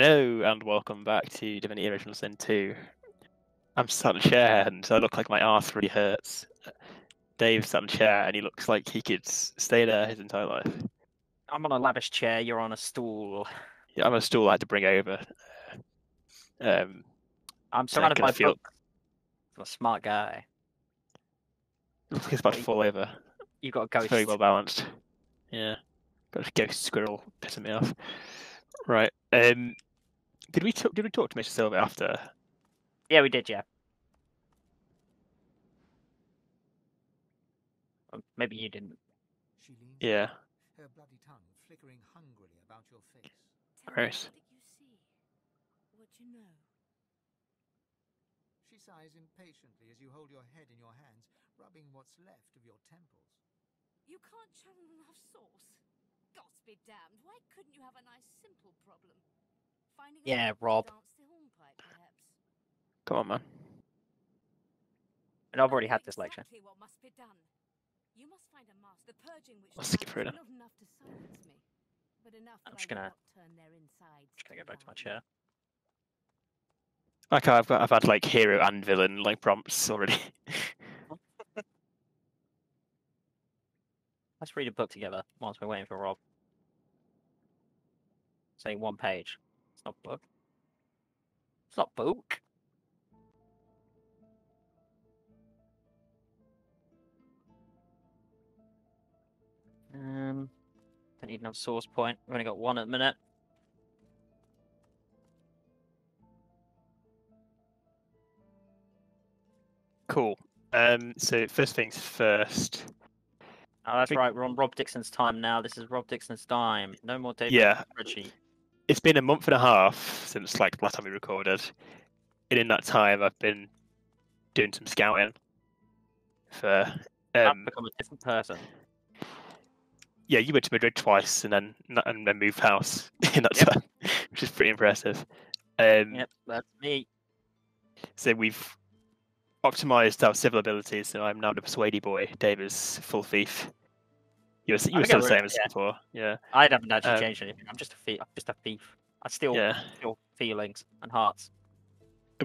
Hello and welcome back to Divinity Original Sin 2. I'm sat in a chair and I look like my arse really hurts. Dave's sat in a chair and he looks like he could stay there his entire life. I'm on a lavish chair. You're on a stool. Yeah, I'm a stool I had to bring over. Um, I'm surrounded by feel- books. I'm a smart guy. looks like it's about to fall over. You've got a It's ghost. very well balanced. Yeah. Got a ghost squirrel pissing me off. Right. Um, did we talk? Did we talk to Mr. Silver after? Yeah, we did. Yeah. Um, Maybe you didn't. She leaned Yeah. forward, her bloody tongue flickering hungrily about your face. Gross. what you see? What you know? She sighs impatiently as you hold your head in your hands, rubbing what's left of your temples. You can't channel enough Source. Gods be damned. Why couldn't you have a nice simple problem? Finding Yeah, Rob. Dance the hornpipe, perhaps. Come on, man. And I've already had this lecture. Exactly what must be done. You must find a master, the purging which Let's skip through is then. not enough to silence me, but enough I'm just gonna- not turn their insides Just gonna to go back to my chair. Okay, I've got, I've had like hero and villain like prompts already. Let's read a book together whilst we're waiting for Rob. Say one page. It's not book. It's not book. Um, don't need another source point. We've only got one at the minute. cool. Um, so first things first. Oh, that's right. We're on Rob Dixon's time now. This is Rob Dixon's time. No more David Yeah. spreadsheet. It's been a month and a half since like last time we recorded. And in that time, I've been doing some scouting for. I've Um, become a different person. yeah, you went to Madrid twice and then and then moved house in that Yep. time, which is pretty impressive. Um, Yep, that's me. So we've optimized our civil abilities. So I'm now the persuady boy. Dave is full thief. You were, you were still the same as yeah. before. Yeah, I haven't actually Um, changed anything. I'm just a thief. I'm just a thief. I still yeah. feel feelings and hearts.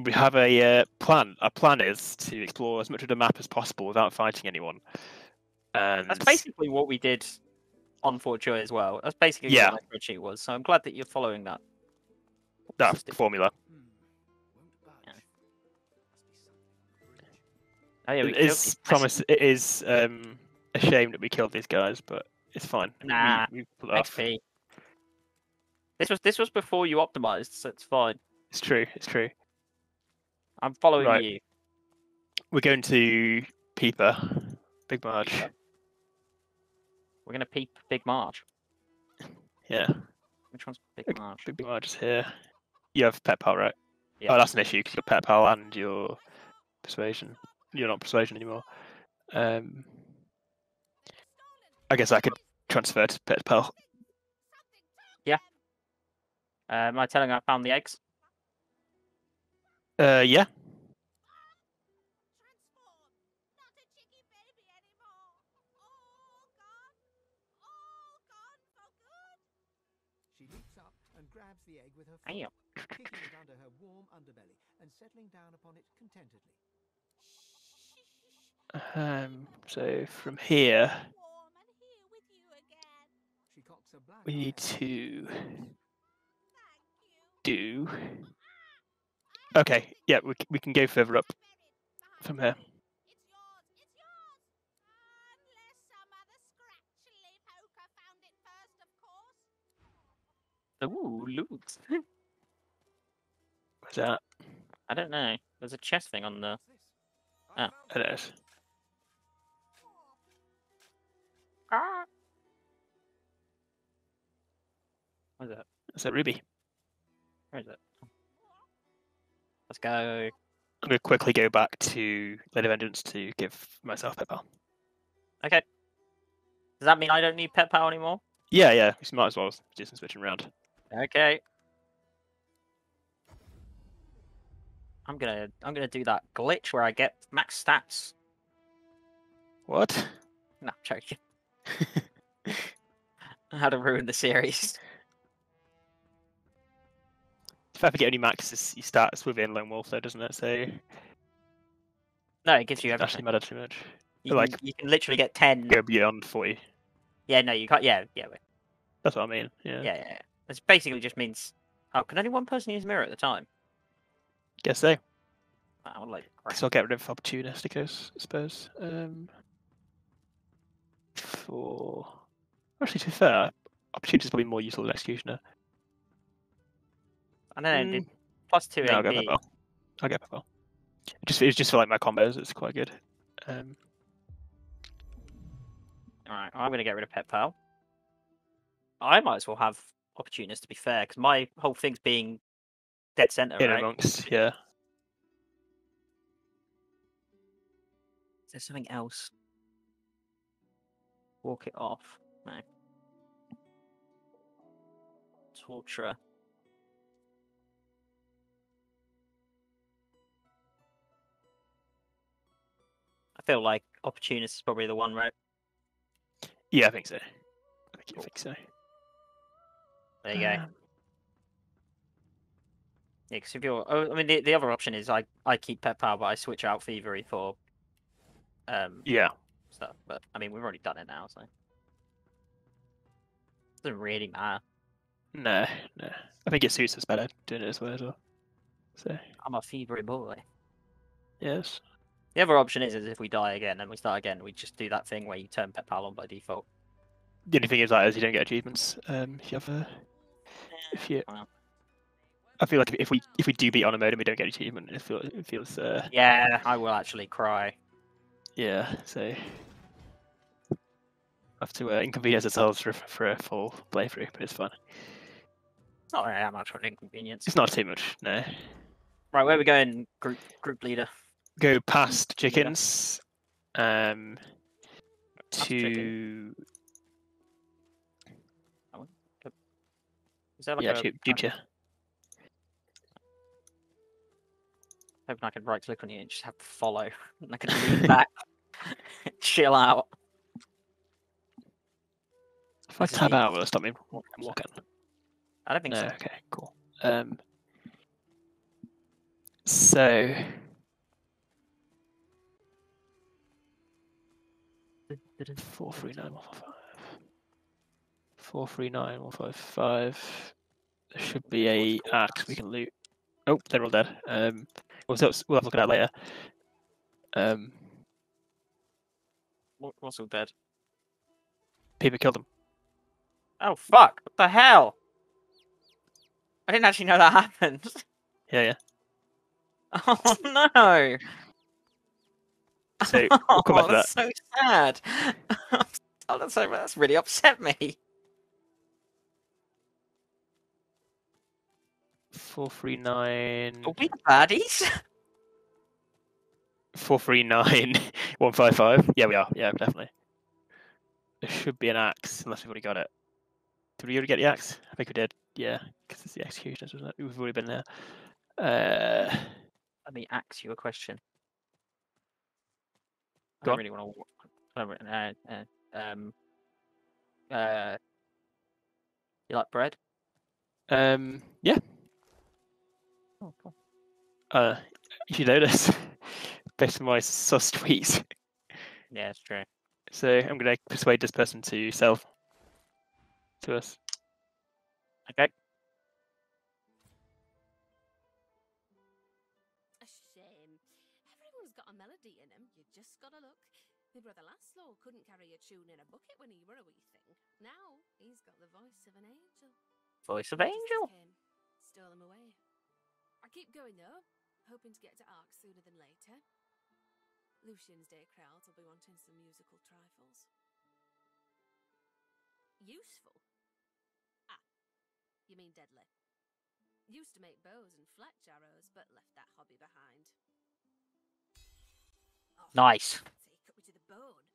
We have a uh, plan. Our plan is to explore as much of the map as possible without fighting anyone. And That's basically what we did on Fort Joy as well. That's basically Yeah. what my spreadsheet was. So I'm glad that you're following that. that formula. Yeah. Must be something on the bridge. Oh yeah, it is promise. It is um, a shame that we killed these guys, but it's fine. Nah, we, off. XP. This was this was before you optimized, so it's fine. It's true. It's true. I'm following Right. you. We're going to Peeper, Big Marge. We're gonna peep Big March. Yeah, Which one's Big Big- March? Big Marge is here. You have Pet Pal, right? Yeah. Oh, that's an issue because you're Pet Pal and your Persuasion. You're not Persuasion anymore. Um, I guess I could transfer to Pet Pal. Uh, am I telling her I found the eggs? Uh, yeah. She leaps up and grabs the egg with her foot, Damn. kicking it under her warm underbelly and settling down upon it contentedly. Um, so from here, She cocks a black we need to do. Okay, yeah, we we can go further up from here. Ooh, loot. What's that? I don't know. There's a chest thing on the. Ah. It is. Ah. What is it? It's a ruby. Where is it? Let's go. I'm gonna quickly go back to Lady Vengeance to give myself Pet power. Okay. Does that mean I don't need pet power anymore? Yeah, yeah, we might as well do some switching around. Okay. I'm gonna I'm gonna do that glitch where I get max stats. What? No, I'm joking. How to ruin the series. If I forget any maxes, he starts within Lone Wolf, though, doesn't it? So No, it gives you doesn't matter too much. You can, like- you can literally get ten. Go beyond forty. Yeah, no, you can't. Yeah, yeah, wait. That's what I mean. Yeah. yeah, yeah. It basically just means. Oh, can only one person use mirror at the time? Guess so. I would like. So I'll get rid of opportunistic, I suppose. Um, for actually, to be fair, opportunity is probably more useful than executioner. I don't know. Mm, the plus two no, I'll AP. get Pet Pal. I'll get Pet Pal. It just it's just for like my combos. It's quite good. Um, All right, I'm gonna get rid of Pet Pal. I might as well have opportunists to be fair, because my whole thing's being dead center, in right? amongst, yeah. Is there something else? Walk it off. No. Torturer. Feel like opportunist is probably the one, right? Yeah, I think so. I think, I think so. There you go. Um, Yeah, because if you're, oh, I mean, the, the other option is I I keep Pet Power, but I switch out Thievery for um yeah. stuff. But I mean, we've already done it now, so doesn't really matter. No, no. I think it suits us better doing it this way as well. So I'm a Thievery boy. yes. The other option is, is if we die again and we start again, we just do that thing where you turn Pet Pal on by default. The only thing is that is you don't get achievements. Um, if you have a, if you, Well. I feel like if- if we if we do beat on a mode and we don't get achievement, it feels it feels uh Yeah, I will actually cry. yeah. So have to uh, inconvenience ourselves for for a full playthrough, but it's fun. It's not really that much of an inconvenience. It's not too much. No. Right, where are we going, group group leader? Go past Yeah. chickens. Um. Past To chicken. Is there like yeah, a? Duke, Duke, yeah. Hoping I can right click on you and just have to follow. And I can lean back, chill out. If I tab out, will it stop me walking? I don't think No, so. okay, cool. Um, so four three nine one five. Four three nine one five five. There should be a axe we can loot. Oh, they're all dead. Um, we'll, we'll have a look at that later. Um, What's all dead? people killed them. Oh fuck! What the hell? I didn't actually know that happened. Yeah, yeah. Oh no! So, we'll come back oh, to that's so sad. oh, that's so, that's really upset me. Four three nine. Are we the baddies? Four three nine one five five. Yeah, we are. Yeah, definitely. There should be an axe, unless we've already got it. Did we already get the axe? I think we did. Yeah, because it's the executioners, wasn't it? We've already been there. Uh, Let me ask you a question. I Go don't on. really want to. I don't really, uh, uh, um. Uh. You like bread? um, yeah. Oh, cool. Uh, you notice based on my sus tweets. Yeah, it's true. So I'm going to persuade this person to sell to us. Okay. Couldn't carry a tune in a bucket when he were a wee thing. Now he's got the voice of an angel. Voice of Angel. came, stole him away. I keep going though, hoping to get to Arx sooner than later. Lucian's Day crowds will be wanting some musical trifles. Useful? Ah, you mean deadly. Used to make bows and fletch arrows, but left that hobby behind. Oh, Nice. God's sake, cut me to the bone.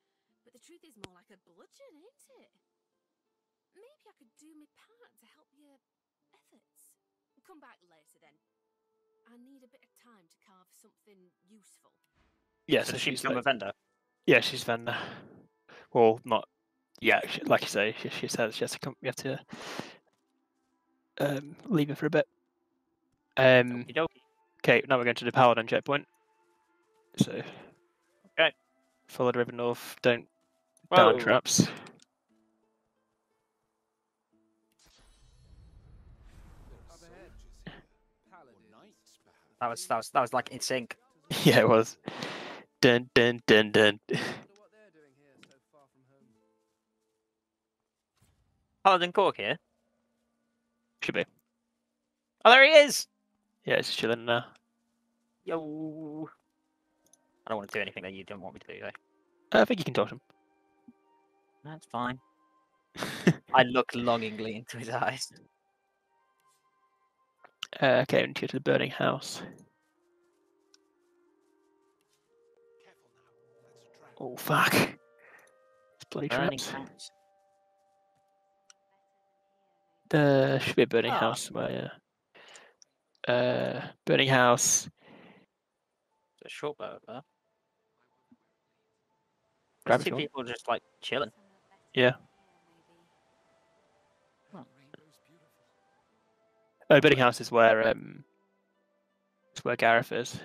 But the truth is more like a bludgeon, ain't it? Maybe I could do my part to help your efforts. Come back later then. I need a bit of time to carve something useful. Yeah, So so she's become a vendor. yeah, she's vendor. Well, not yeah. She, like you say, she, she says she has to come. We have to um, leave her for a bit. Um, okay, now we're going to the Paladin checkpoint. So. Okay. Follow the river north. Don't down traps. That was that was that was like in sync. yeah, it was. Dun dun dun dun. Paladin Cork here. Should be. Oh, there he is. Yeah, it's chilling now. Yo. I don't want to do anything that you don't want me to do. Though. I think you can talk to That's fine. I look longingly into his eyes. uh, okay, we need to the burning house. Oh fuck! It's bloody Burning traps. house. There should be a burning Ah. house somewhere. Yeah. Uh, burning house. There's a short bow up there. Grab two people just like chilling. Yeah. Oh, burning house is where um, it's where Gareth is.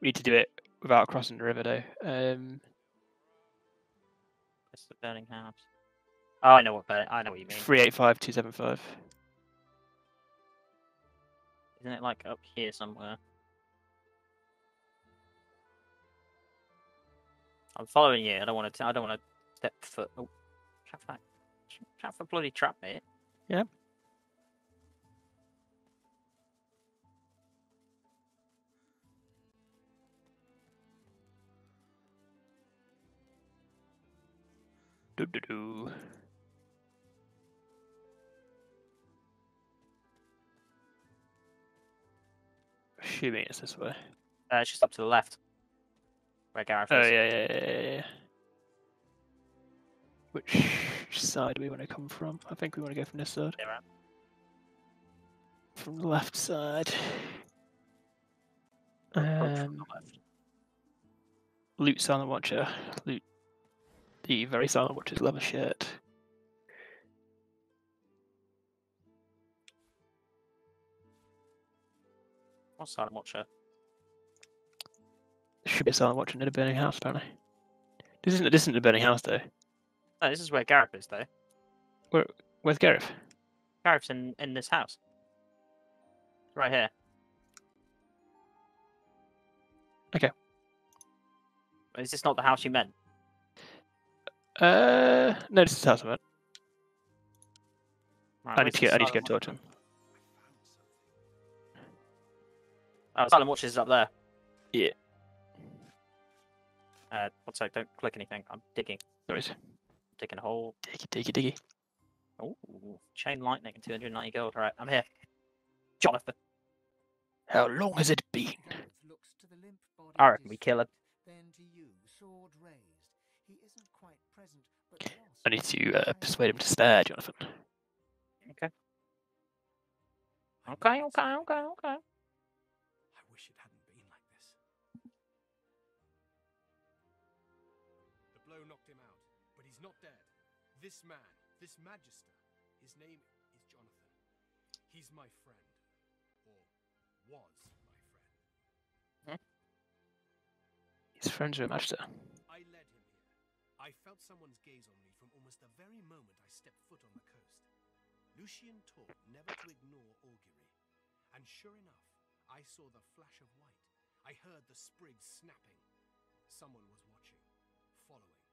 We need to do it without crossing the river, though. Um, It's the burning house. Oh, I know what burning. I know what you mean. three eight five two seven five. Isn't it like up here somewhere? I'm following you. I don't want to. I don't want to step foot. Oh, trap that. Trap for bloody trap, mate. Yeah. Do do do. Assuming it's this way. Uh, it's just up to the left. Where Gareth Oh is. yeah, yeah, yeah, yeah, yeah. Which side do we want to come from? I think we want to go from this side. Yeah, right. From the left side. Approach from Um, the left. loot silent watcher. Loot the very silent watcher's leather shirt. What's silent watcher? There should be a silent watcher near the burning house, apparently. This isn't this isn't the burning house though. No, this is where Gareth is though. Where? Where's Gareth? Gareth's in in this house. Right here. Okay. Is this not the house you meant? Uh, no, this is the house I'm at. Right, I need to get. I need to go talk to him. Oh, silent watcher is up there. Yeah. Uh, one sec, don't click anything. I'm digging, No worries. Digging a hole. Diggy, diggy, diggy. Oh, chain lightning and 290 gold. All right, I'm here. Jonathan. How long has it been? Looks to the limp body I reckon we kill him. feet, Then to you, sword raised. He isn't quite present, but lost. I need to uh, persuade him to spare, Jonathan. Okay, okay, okay, okay, okay. This man, this Magister, his name is Jonathan. He's my friend. Or was my friend. Hmm? He's friends with Magister. I led him here. I felt someone's gaze on me from almost the very moment I stepped foot on the coast. Lucian taught never to ignore augury. And sure enough, I saw the flash of white. I heard the sprigs snapping. Someone was watching, following.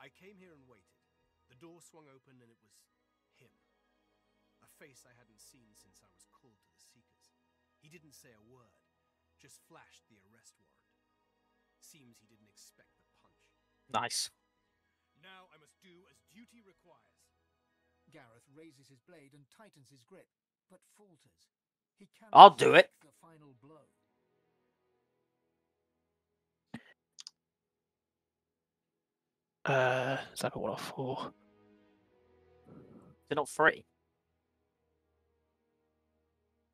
I came here and waited. The door swung open and it was him. A face I hadn't seen since I was called to the Seekers. He didn't say a word, just flashed the arrest warrant. Seems he didn't expect the punch. Nice. Now I must do as duty requires. Gareth raises his blade and tightens his grip, but falters. He cannot I'll do it. The final blow. Uh, it's like a one off four. They're not free.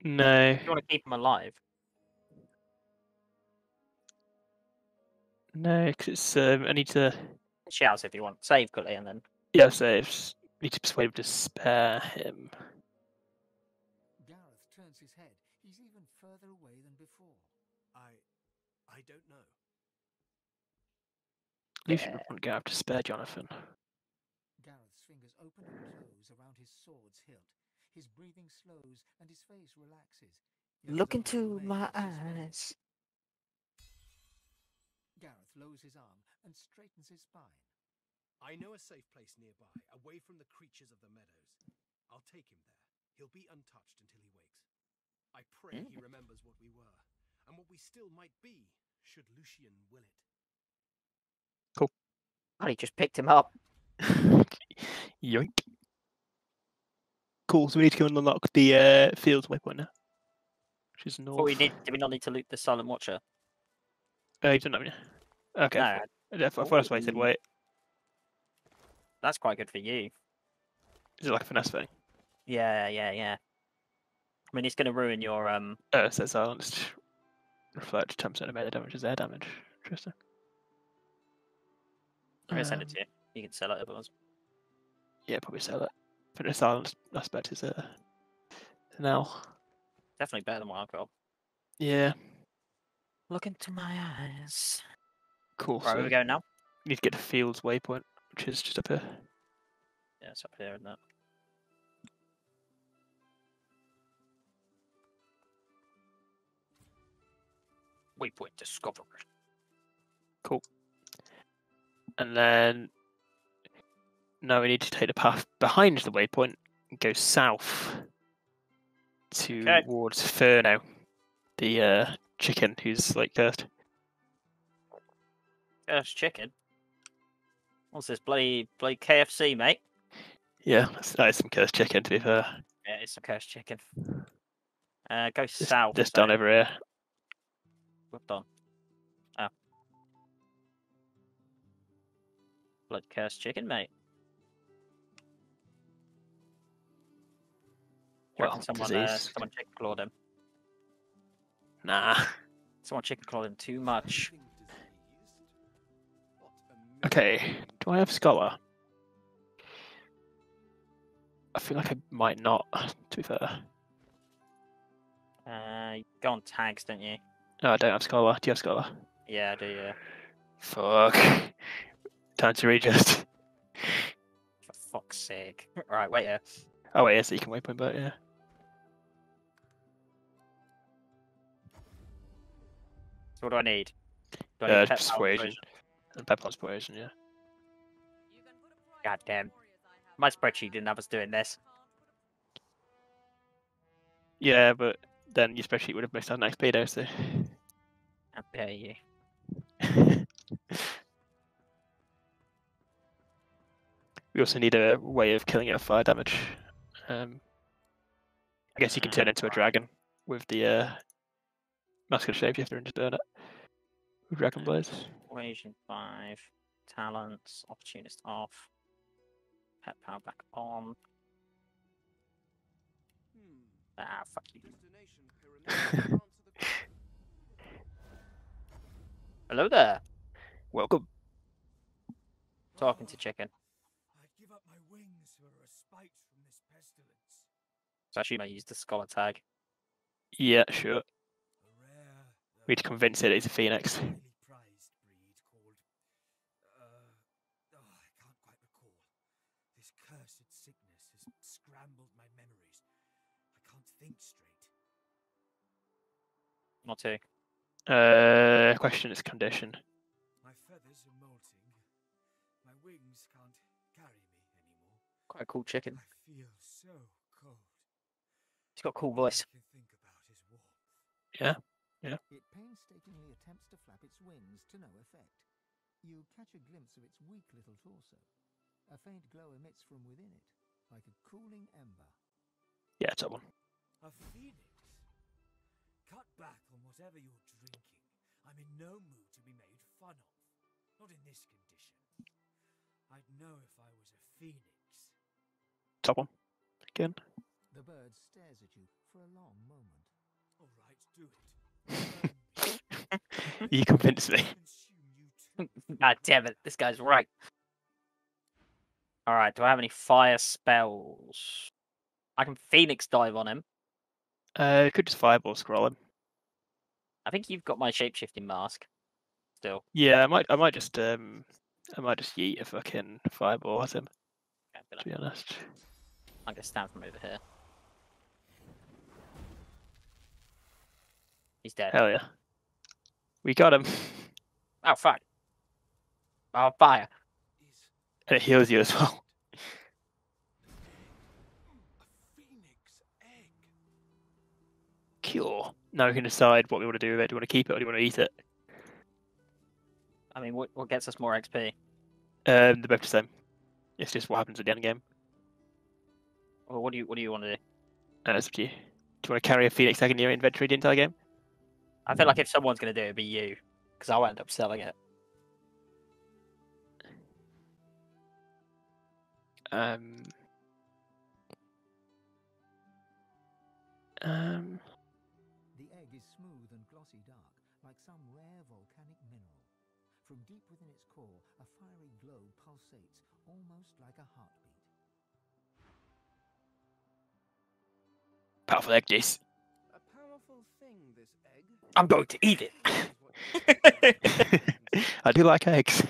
No. You want to keep them alive. No, because it's. Um, I need to. Shouts if you want. Save quickly and then. Yeah, saves. Need to persuade him to spare him. Lucian would want Gareth to spare Jonathan. Gareth's fingers open and close around his sword's hilt. His breathing slows and his face relaxes. yet Look into my remains his own. eyes. Gareth lowers his arm and straightens his spine. I know a safe place nearby, away from the creatures of the meadows. I'll take him there. He'll be untouched until he wakes. I pray he mm. remembers what we were, and what we still might be, should Lucian will it. Oh, he just picked him up. Yoink. Cool, so we need to go and unlock the uh, fields waypoint now. Which is north. What we need? Do we not need to loot the Silent Watcher? Uh, you don't know me. Okay. No, I thought that's why I said Ooh. wait. that's quite good for you. Is it like a finesse thing? Yeah, yeah, yeah. I mean, it's going to ruin your um. Oh, it says silenced. Reflect 10% of melee damage as air damage. Interesting. I'm gonna send it Um, to you. You can sell it otherwise. Yeah, probably sell it. But the silence aspect is uh, an L. Definitely better than what I've got. Yeah, Look into my eyes. cool. Right, so where we go now? we need to get to Fields waypoint, which is just up here. Yeah, it's up here, isn't it? Waypoint discovered. And then now we need to take the path behind the waypoint and go south Okay. towards Furno, the uh, chicken who's like cursed. Cursed chicken. What's this bloody bloody KFC, mate? Yeah, that's, that is some cursed chicken to be fair. Yeah, it's a cursed chicken. Uh, go Just, south. just down over here. What done? Blood cursed chicken, mate. Do you reckon Well, someone, uh, someone chicken clawed him. Nah. Someone chicken clawed him too much. Think diseased? What a Okay, do I have Scholar? I feel like I might not, to be fair. Uh, you go on tags, don't you? No, I don't have Scholar. Do you have Scholar? Yeah, I do you? Fuck. Time to readjust. For fuck's sake. Right, wait here. Oh wait, yes, you can waypoint, but yeah. So what do I need? Do I Uh, need power persuasion. And persuasion, yeah. God damn. My spreadsheet didn't have us doing this. Yeah, but then your spreadsheet would have missed out an XP so. I pay you. we also need a way of killing it with fire damage. Um, I guess you can turn into a dragon with the uh, masculine shapeshifter and just burn it with dragon blaze. Persuasion 5. Talents. Opportunist off. Pet power back on. Hmm. Ah, fuck you. Destination pyramid. Answer the question. Hello there. Welcome. Talking to chicken. So I assume I used the scholar tag. Yeah, sure. We need to convince it it's a phoenix. highly prized breed called. Uh, oh, I can't quite recall. This cursed sickness has scrambled my memories. I can't think straight. Not two. Uh, question is condition. My feathers are molting. My wings can't carry me anymore. Quite a cool chicken. I feel so cold. He's got a cool voice. I can think about is warmth. Yeah, yeah. It painstakingly attempts to flap its wings to no effect. You catch a glimpse of its weak little torso. A faint glow emits from within it, like a cooling ember. Yeah, top one. A phoenix? Cut back on whatever you're drinking. I'm in no mood to be made fun of. Not in this condition. I'd know if I was a phoenix. Top one. Again. The bird stares at you for a long moment. All right, do it. You convinced me. Consume. God damn it, this guy's right. Alright, do I have any fire spells? I can Phoenix dive on him. Uh, could just fireball scroll him. I think you've got my shapeshifting mask. Still. Yeah, I might. I might just. Um, I might just yeet a fucking fireball at him. I'm To be honest. I'm gonna stand from over here. He's dead. Hell yeah. We got him. Oh fuck. Oh fire. And it heals you as well. a phoenix egg? Cool. Now we can decide what we want to do with it. Do you want to keep it or do you want to eat it? I mean, what what gets us more XP? Um, they're both the same. It's just what happens at the end of the game. Or what do you what do you want to do? And it's up to you. Do you want to carry a phoenix egg in your inventory the entire game? I feel like if someone's gonna do it, it'd be you, because I'll end up selling it. Um. Um. The egg is smooth and glossy dark, like some rare volcanic mineral. From deep within its core, a fiery glow pulsates, almost like a heartbeat. Powerful egg, Jace. I'm going to eat it. I do like eggs.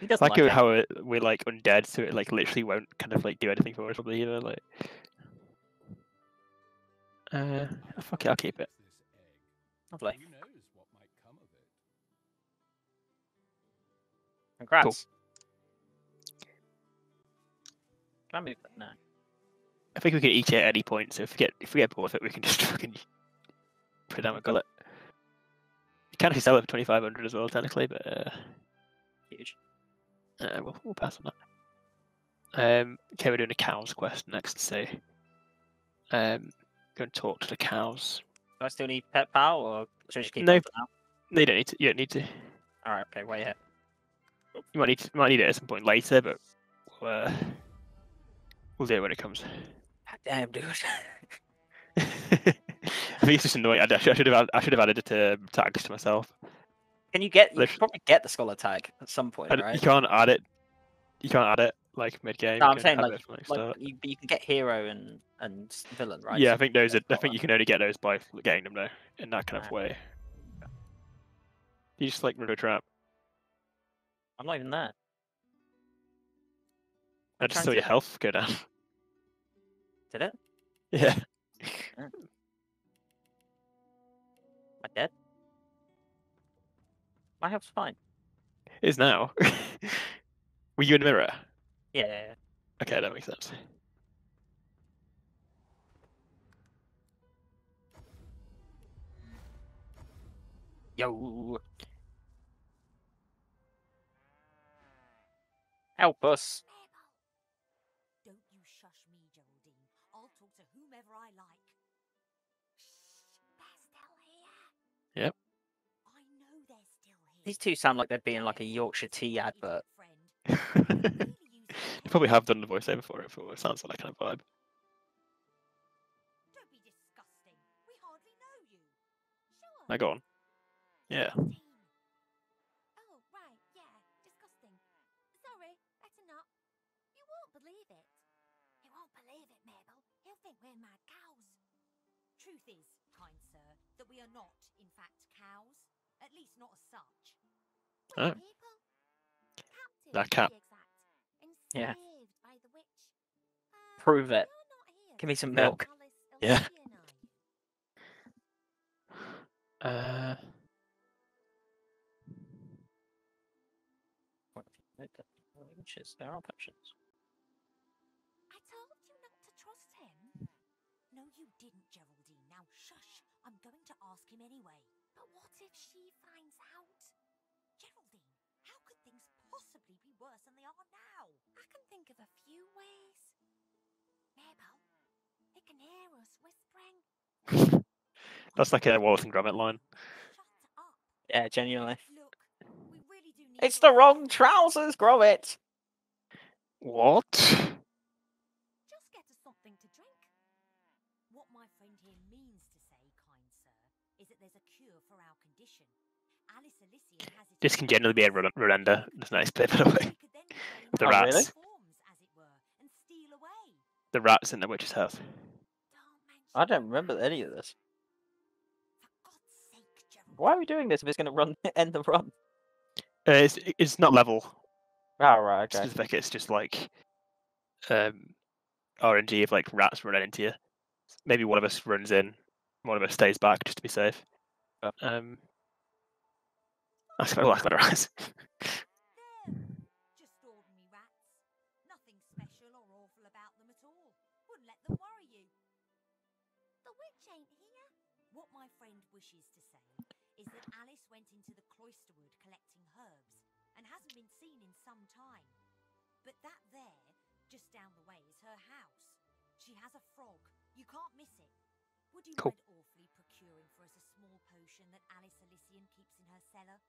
He doesn't like, like it it. how it, we're like undead, so it like literally won't kind of like do anything for us, probably either. Like, uh, fuck it, I'll keep it. This egg. Lovely. Who knows what might come of it? Congrats. Can I move that? No. I think we can eat it at any point. So if we get if we get bored of it, we can just fucking put damn good. gullet. You can actually sell it for twenty five hundred as well, technically, but uh, Huge. uh, we'll, we'll pass on that. Um, okay, we're doing a cows quest next. So, um, go and talk to the cows. Do I still need pet pal, or should I just keep No. it? No, you don't need to. You don't need to. All right. Okay. Wait here. You might need to, you might need it at some point later, but we'll, uh, we'll do it when it comes. God damn, dude. I think it's just annoying. I, I should have I should have added it to tags to myself. Can you get? You probably get the scholar tag at some point, right? You can't add it. You can't add it like mid game. No, I'm saying like, like you, you can get hero and and villain, right? yeah, I think those are. I think you can only get those by getting them though, in that kind of Ah. way. You just like a trap. I'm not even there. I I'm just saw your health go down. Did it? yeah. I dead? My health's fine. It is now. Were you in the mirror? Yeah. Okay, that makes sense. Yo. Help us. Yep. I know they're still here. These two sound like they'd be in like a Yorkshire tea Really advert. good friend. you Really use it probably have done the voiceover for it. For it sounds like that kind of vibe. Don't be disgusting. We hardly know you. Sure. Now go on. Yeah. Oh. That to cat. Yeah. Enslaved by the witch. Uh, Prove it. you're not here Give me some milk. Alice Yeah. Alisceon, are you? Uh, there are potions. Think of a few ways. Mabel, he can hear us whispering. that's like a Wallace and Gromit line. Yeah, genuinely. Look, we really do need It's the wrong trousers, grow it. What? Just get us something to drink. What my friend here means to say, kind sir, is that there's a cure for our condition. Alice Alisceon has. This can generally be a hands. run- render. That's a nice bit, by the way. We could then regain The our rats. Oh, forms, The rats in the witch's house. I don't remember any of this. For God's sake, Gerald. Why are we doing this if it's going to run end the run? Uh, it's it's not level Oh right, okay. specific. It's just like um, RNG of like rats running into you. Maybe one of us runs in, one of us stays back just to be safe. Oh. Um, that's kind of like rise. There. has a frog. You can't miss it. Would you Cool. mind awfully procuring for us a small potion that Alice Alisceon keeps in her cellar?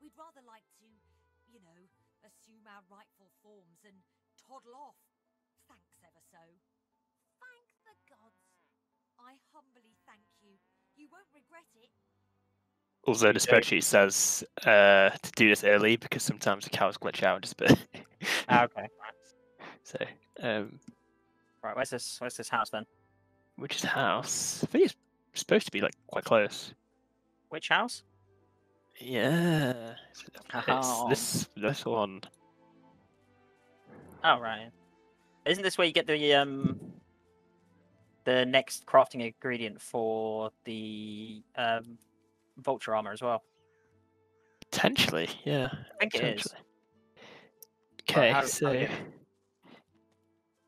We'd rather like to, you know, assume our rightful forms and toddle off. Thanks ever so. Thank the gods. I humbly thank you. You won't regret it. Also, the spreadsheet says uh, to do this early because sometimes the cows glitch out just a bit. Ah, okay. so, um, Right, where's this? Where's this house then? which is house? I think it's supposed to be like quite close. Which house? Yeah, it's, Oh. this this one. Oh right. Isn't this where you get the um the next crafting ingredient for the um vulture armor as well? Potentially, yeah. I think it is. Okay, how- how so do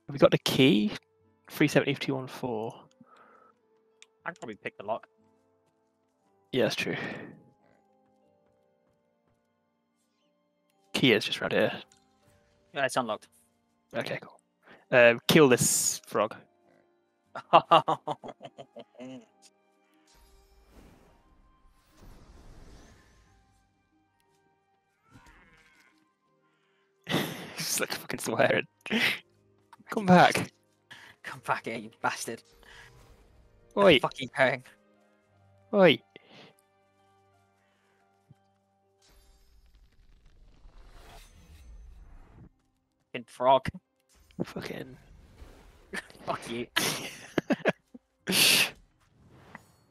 you- we got the key, three seventy two one four. I can probably pick the lock. Yeah, that's true. Key is just right here. Yeah, it's unlocked. Okay, cool. Um, kill this frog. Just like fucking swearing. Come back. Come back here, you bastard. Oi, Fucking going. oi. Fucking frog. Fucking. Fuck you.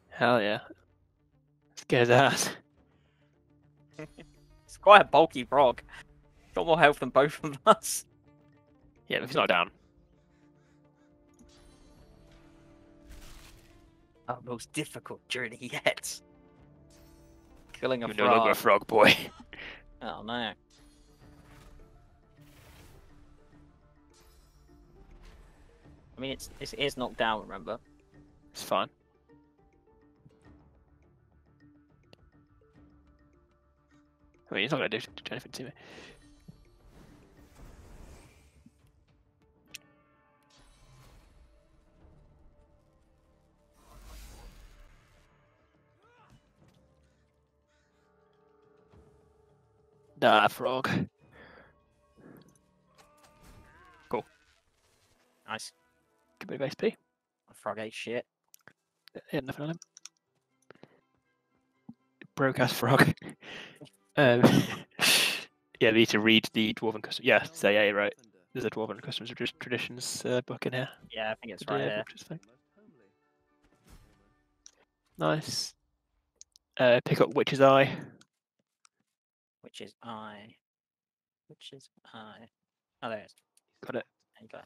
Hell yeah. His ass. It's quite a bulky frog. Got more health than both of us. Yeah, but he's not down. Our most difficult journey yet. Killing a You're no longer a frog. frog boy. Oh no. I mean, it's, it's it is knocked down. Remember? It's fine. I mean, he's not going to do do anything to me. Nah, frog. Cool. Nice. Good bit of XP. Frog ate shit. Yeah, nothing on him. Broke ass frog. um, yeah, we need to read the Dwarven Customs. Yeah, say A, right. There's a Dwarven Customs Tradi- Traditions uh, book in here. Yeah, I think it's Yeah, right here. which is. Nice. Uh, pick up Witch's Eye. Which is I. Which is I. Oh, there it is. Got it. There you go.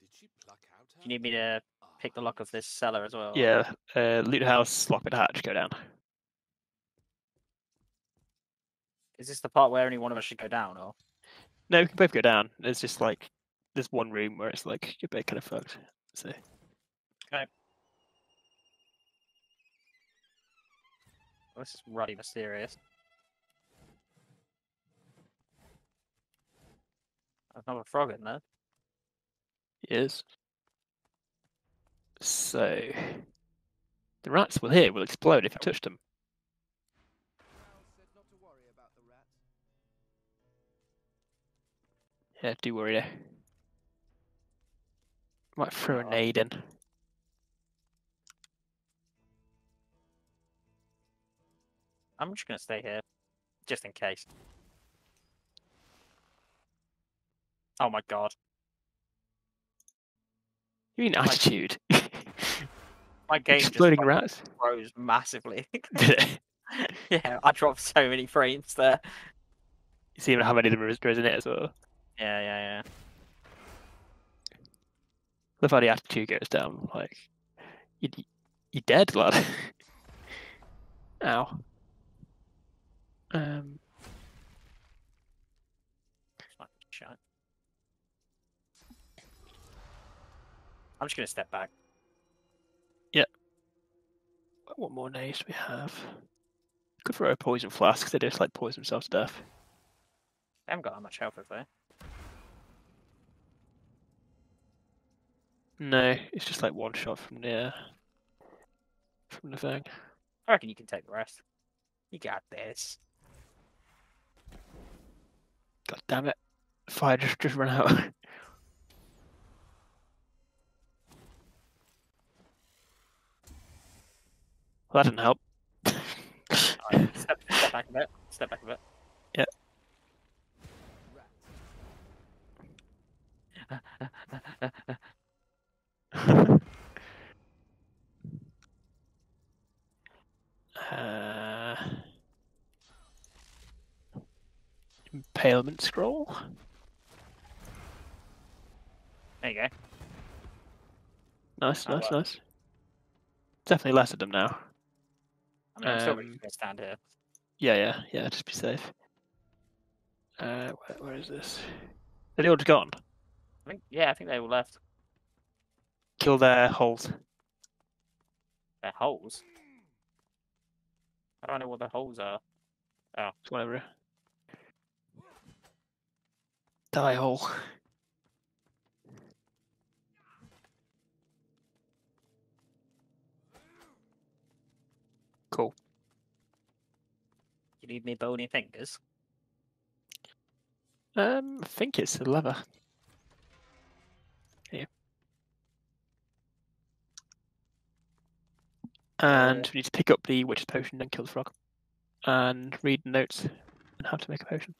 Did she pluck out Do you need me to pick the lock of this cellar as well? Yeah, uh, loot house, lock the hatch, go down. Is this the part where only one of us should go down, or? No, we can both go down. There's just like, there's one room where it's like, you're a bit kind of fucked. So, Well, this is ruddy mysterious. There's another frog in there. Yes. So the rats will here will explode if you touch them. said not to worry about the rat. Yeah, do worry there. Might throw a nade in. I'm just gonna stay here, just in case. Oh my god. You mean attitude? My game just Exploding fucking rats. grows massively. Yeah, I dropped so many frames there. You see how many of them there is there is in it as well. Yeah, yeah, yeah. How the attitude goes down. Like, you, you're dead, lad. Ow. Um, Fucking shit. I'm just gonna step back. Yeah. What more names do we have? Good for a poison flask because they just like poison themselves to death. I haven't got that much health if they. No, it's just like one shot from the uh, from the thing. I reckon you can take the rest. You got this. God damn it! Fire just just run out. well, that didn't help. Alright, step, step back a bit. Step back a bit. Yeah. uh, impalement scroll. There you go. Nice, nice, nice. Definitely less of them now. I mean, I'm still Um, going stand here. Yeah, yeah, yeah. Just be safe. Uh, where, where is this? Are they all just gone? I think, yeah, I think they all left. Kill their holes. Their holes. I don't know what their holes are? It's whatever. Die hole. Cool. You need me bony fingers? Um, I think it's the lever. Here. And we need to pick up the witch's potion and kill the frog. And read notes on how to make a potion.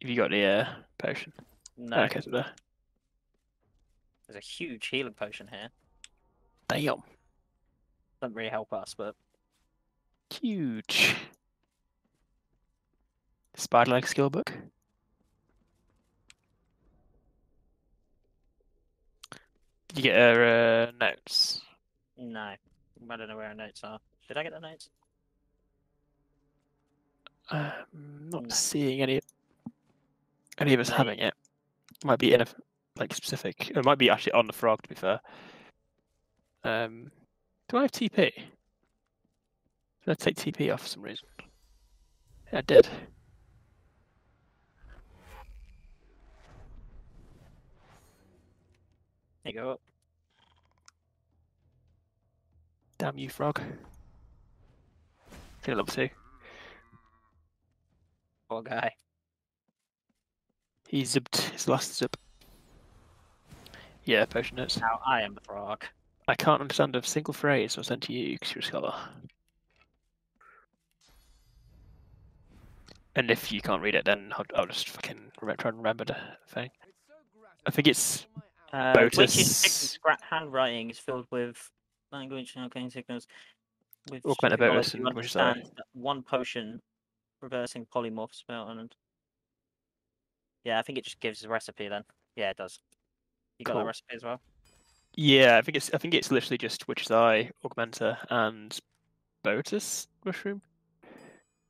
Have you got the uh, potion? No. Okay, it's there. There's a huge healing potion here. Damn. Doesn't really help us, but Huge. Spider like skill book. Did you get her uh, notes? no. I don't know where our notes are. Did I get the notes? Um, not No. seeing any any of us having it. Might be in a like specific. It might be actually on the frog. To be fair. Um, do I have TP? Did I take TP off for some reason? Yeah, I did. There you go. Damn you, frog. Feel level two. Poor guy. He zipped his last zip. Yeah, potion notes. Now I am the frog. I can't understand a single phrase I sent to you because you're a scholar. And if you can't read it, then I'll, I'll just fucking re- try and remember the thing. I think it's Uh, Botus. Witch's scrap handwriting is filled with language and arcane signals. With Augmented Botus and which is that one potion reversing polymorph spell and yeah, I think it just gives a recipe then. Yeah, it does. You got Cool. that recipe as well. yeah. I think it's I think it's literally just Witch's Eye, Augmenter, and Botus mushroom.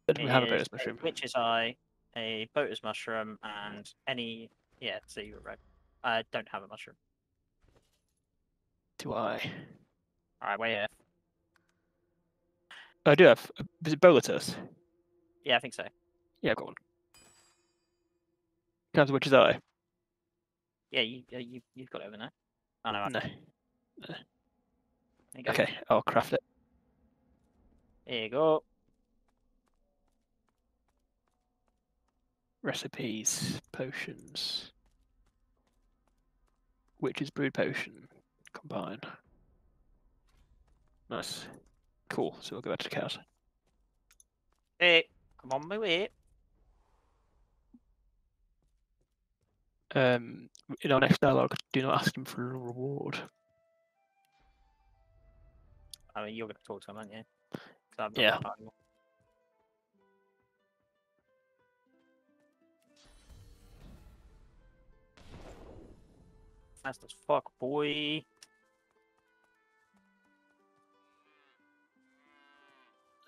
Didn't we have a Botus mushroom? Witch's eye, a botus mushroom, and any yeah. So you were right. I don't have a mushroom. Do I? All right, wait here. I do have. Is it Bolatus? Yeah, I think so. Yeah, I've got one. Can I have the Witch's Eye? Yeah, you yeah, you you've got it over there. Oh no, I- No. there you go. Okay, I'll craft it. Here you go. Recipes, potions. Witch's Brood Potion. Combine. Nice. Cool. So we'll go back to the cows. Hey, I'm on my way. Um, in our next dialogue, do not ask him for a reward. I mean, you're going to talk to him, aren't you? Yeah. Fast as fuck, boy.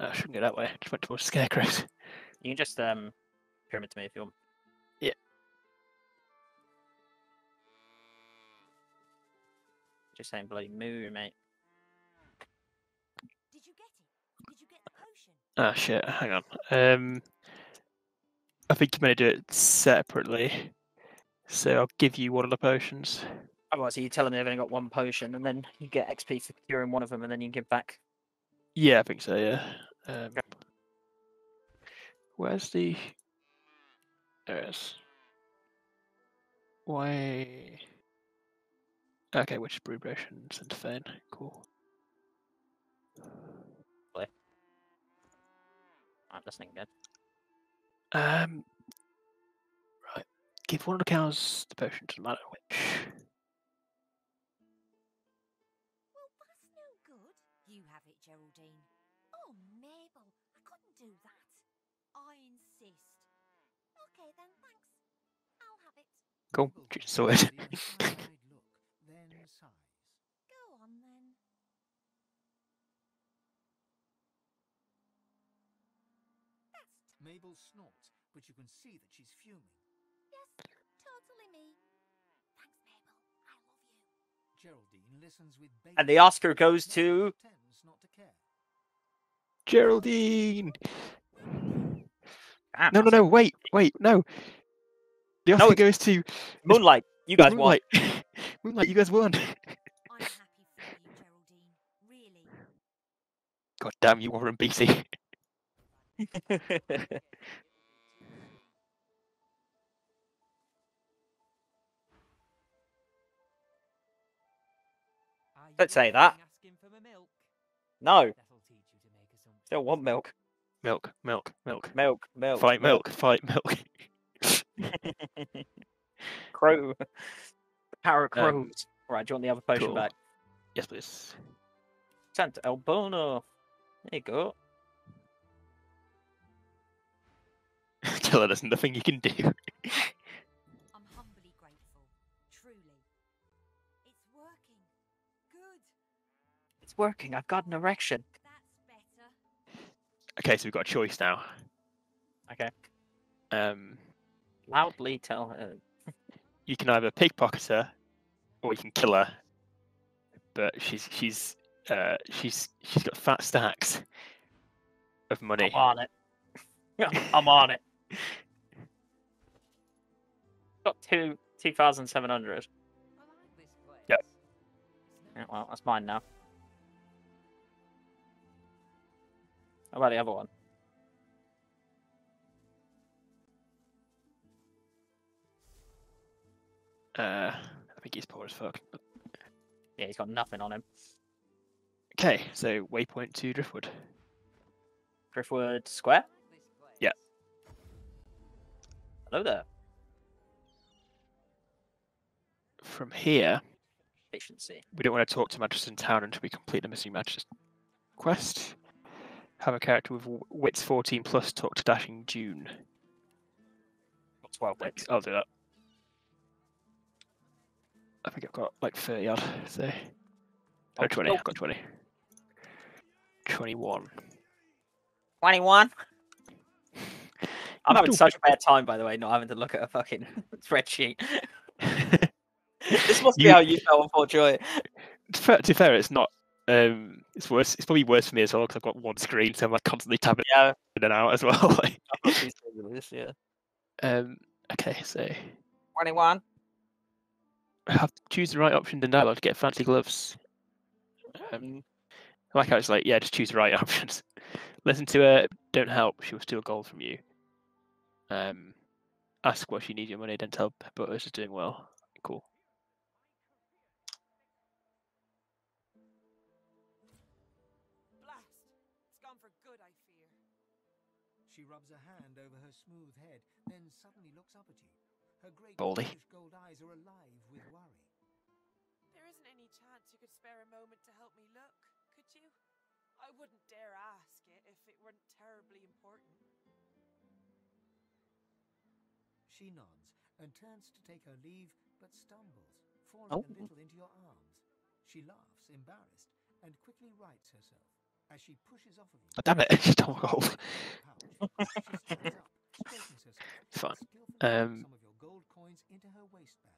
Uh, I shouldn't go that way. Just went towards scarecrows. You can just um pyramid to me if you want. Just saying bloody moo, mate. Did you get it? Did you get the potion? Ah, shit. Hang on. Um, I think you may do it separately. So I'll give you one of the potions. Oh, so you're telling me I've only got one potion, and then you get XP for curing one of them, and then you give back. Yeah, I think so. Yeah. Um, where's the? There it is. Why? Okay, which is Brood Ration, Centre Fane. Cool. I'm listening good. Um, right. Give one of the cows the potion, doesn't matter which. Well, that's no good. You have it, Geraldine. Oh, Mabel, I couldn't do that. I insist. Okay then, thanks. I'll have it. Cool. Just gave sorted. Geraldine a side-eyed look, then sighs. Go on then. That's t- Mabel snorts, but you can see that she's fuming. yes, totally me. Thanks, Mabel. I love you. Geraldine listens with And the Oscar goes to. not to care. Geraldine. Damn, No, no, no. Wait, wait, no. The Oscar it's- goes to Moonlight, you guys won. Moonlight. Moonlight, you guys won. I'm happy for you, Geraldine. Really. God damn you, Warren Beatty. Don't say that. no, still want milk. Milk, milk, milk. Milk, milk. Fight milk, fight milk. Crow. The power of Um, right, do you want the other potion cool. back? yes, please. Santa El Bono. There you go. Killer, there's nothing you can do. I'm humbly grateful. Truly. It's working. Good. It's working. I've got an erection. That's better. Okay, so we've got a choice now. Okay. Um, Loudly tell her. you can either pickpocket her, or you can kill her. But she's she's uh she's she's got fat stacks of money. I'm on it. I'm on it. Got two two thousand seven hundred. Yep. Yeah, well, that's mine now. How about the other one? Uh, I think he's poor as fuck. Yeah, he's got nothing on him. Okay, so waypoint to Driftwood. Driftwood Square. Yeah. Hello there. From here, Efficiency. we don't want to talk to Magister in Town until we complete the missing Magister quest. Have a character with wits 14 plus talk to Dashing June. Got twelve Like, wins. I'll do that. I think I've got like 30 odd, so. Oh, 20. I've got 20. 21. Twenty-one. I'm having such a bad time, by the way, not having to look at a fucking spreadsheet. this must be You- how you felt before Joy. to, fair, to be fair, it's not. Um, it's worse. It's probably worse for me as well because I've got one screen, so I'm like constantly tabbing Yeah, in and out as well. like, I've got two screens of this, yeah. um, okay, so Twenty-one. I have to choose the right option in dialogue to get fancy gloves. Um, like I was like, yeah, just choose the right options. Listen to her. Don't help. She will steal gold from you. Um, ask what she needs your money. Then tell her Butters is doing well. Cool. Blast! She rubs a hand over her smooth head, then suddenly looks up at you. Her great Baldy. bluish gold eyes are alive with worry. There isn't any chance you could spare a moment to help me look, could you? I wouldn't dare ask it if it weren't terribly important. She nods and turns to take her leave, but stumbles, falling Oh. a little into your arms. She laughs, embarrassed, and quickly rights herself. As she pushes off of you, Oh, damn it! She stole my gold. pouch. She stands up, straightens herself, It's fine. and skillfully puts Um, some of your gold coins into her waistband.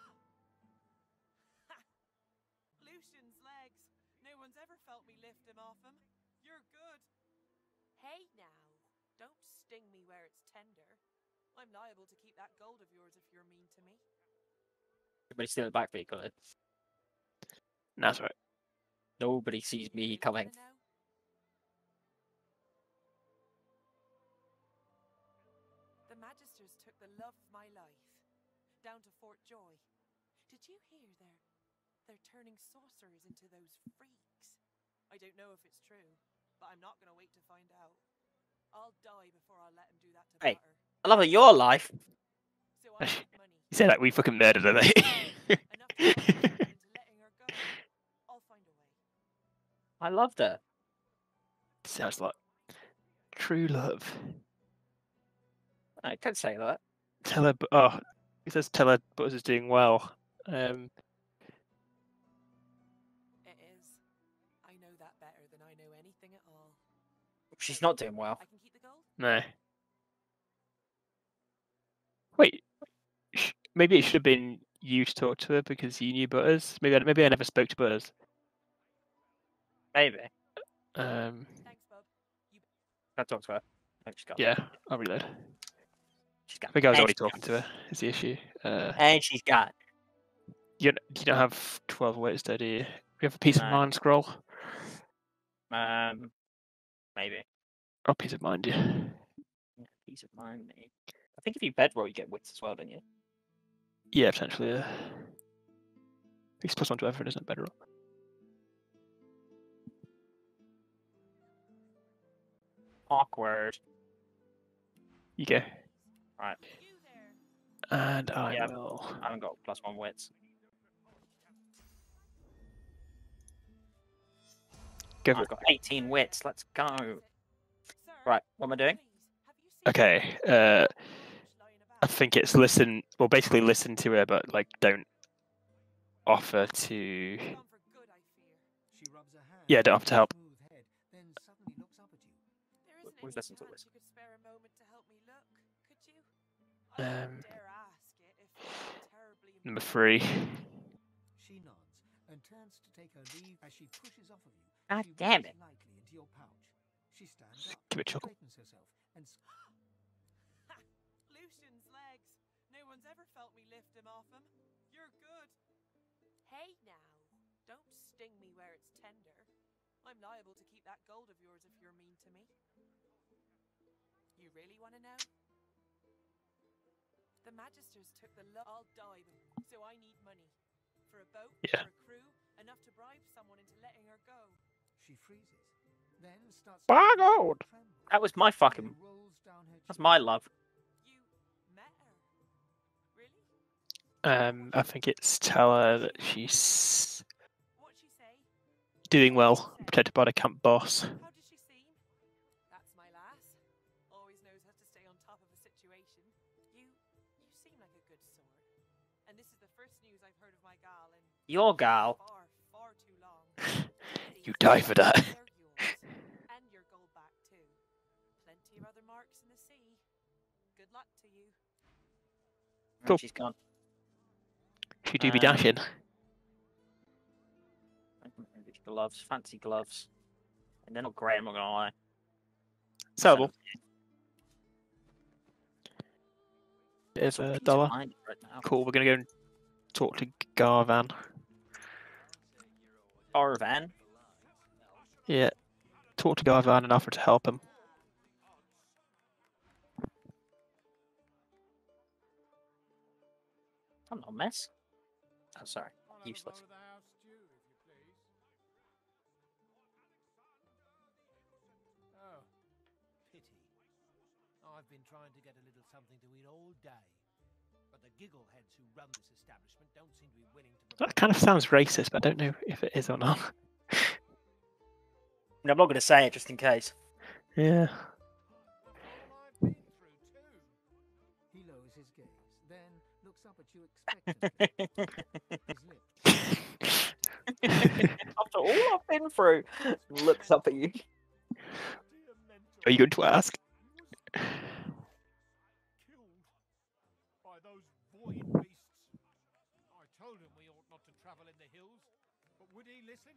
Lucian's legs. No one's ever felt me lift him off him. Hey now, don't sting me where it's tender. I'm liable to keep that gold of yours if you're mean to me. Everybody steal it back for you, Colin. That's right. Nobody sees me coming. The Magisters took the love of my life down to Fort Joy. Did you hear they're they're turning sorcerers into those freaks? I don't know if it's true, but I'm not gonna wait to find out. I'll die before I let him do that to Hey. Butter. I love of your life. So I money. You say like we fucking murdered her, mate. Enough to bribe someone into letting her go. I'll find a way. I loved her. Sounds like true love. I can't say that. Tell her. Oh, it says tell her Butters is doing well. Um, She's not doing well. I can keep the gold? no. Wait. Maybe it should have been you to talk to her because you knew Butters. Maybe I, maybe I never spoke to Butters. Maybe. Um, Thanks, bub. You I talked to her. I think yeah, I'll reload. She's got. I think I was already she's got- talking to her. Is the issue? Uh, And she's got. you, don't- you don't have twelve words there, do you? You have a piece of mind scroll. Um. Maybe. Oh, piece of mind, yeah. Yeah, Peace of mind. Maybe. I think if you bedroll, you get wits as well, don't you? Yeah, potentially. Yeah. It's plus one to everything, isn't it? Better. Awkward. You go. Right. And I Yeah. will. I haven't got plus one wits. Go for I've it. got 18 wits. Let's go. Sir, Right. What am I doing? please, have you seen Okay. Uh, I think it's listen. Well, basically listen to her, but like don't offer to. Gone for good, I fear. She rubs a hand Yeah, don't over have to help. then suddenly looks up at you. There We've listened to this. you could spare a moment to help me look, could you? I wouldn't Um, dare ask it if it wasn't Number three. She nods and turns to take her leave as she pushes off of you. God damn it. lightly into your pouch. She stands up, Give it a chuckle. straightens herself, and Lucian's legs. No one's ever felt me lift him off him. You're good. Hey now, don't sting me where it's tender. I'm liable to keep that gold of yours if you're mean to me. You really want to know? The Magisters took the lo- I'll die, bef- so I need money. For a boat, Yeah. for a crew, enough to bribe someone into letting her go. she freezes. Then starts to Bang tremble, on! tremble. That was my fucking. Tear rolls down her That's my love. You met her. Really? Um, I think it's tell her that she's What'd she say? doing well, protected by the camp boss. That's my lass. Always knows how did she seem? That's my Cool. She's gone. She do be Um, dashing. Gloves, fancy gloves. And they're not great, I'm not gonna lie. Sellable. There's Some a dollar. Right. Cool. We're gonna go and talk to Garvan. Garvan. Yeah. Talk to Garvan and offer to help him. I'm not a mess. I'm oh, sorry. Useless. Oh, pity. Oh, I've been trying to get a little something to eat all day. But the giggleheads who run this establishment don't seem to be willing to... That kind of sounds racist, but I don't know if it is or not. I'm not going to say it just in case. Yeah. After all I've been through, looks up at you. Are you going to ask? killed by those void beasts. I told him we ought not to travel in the hills, but would he listen?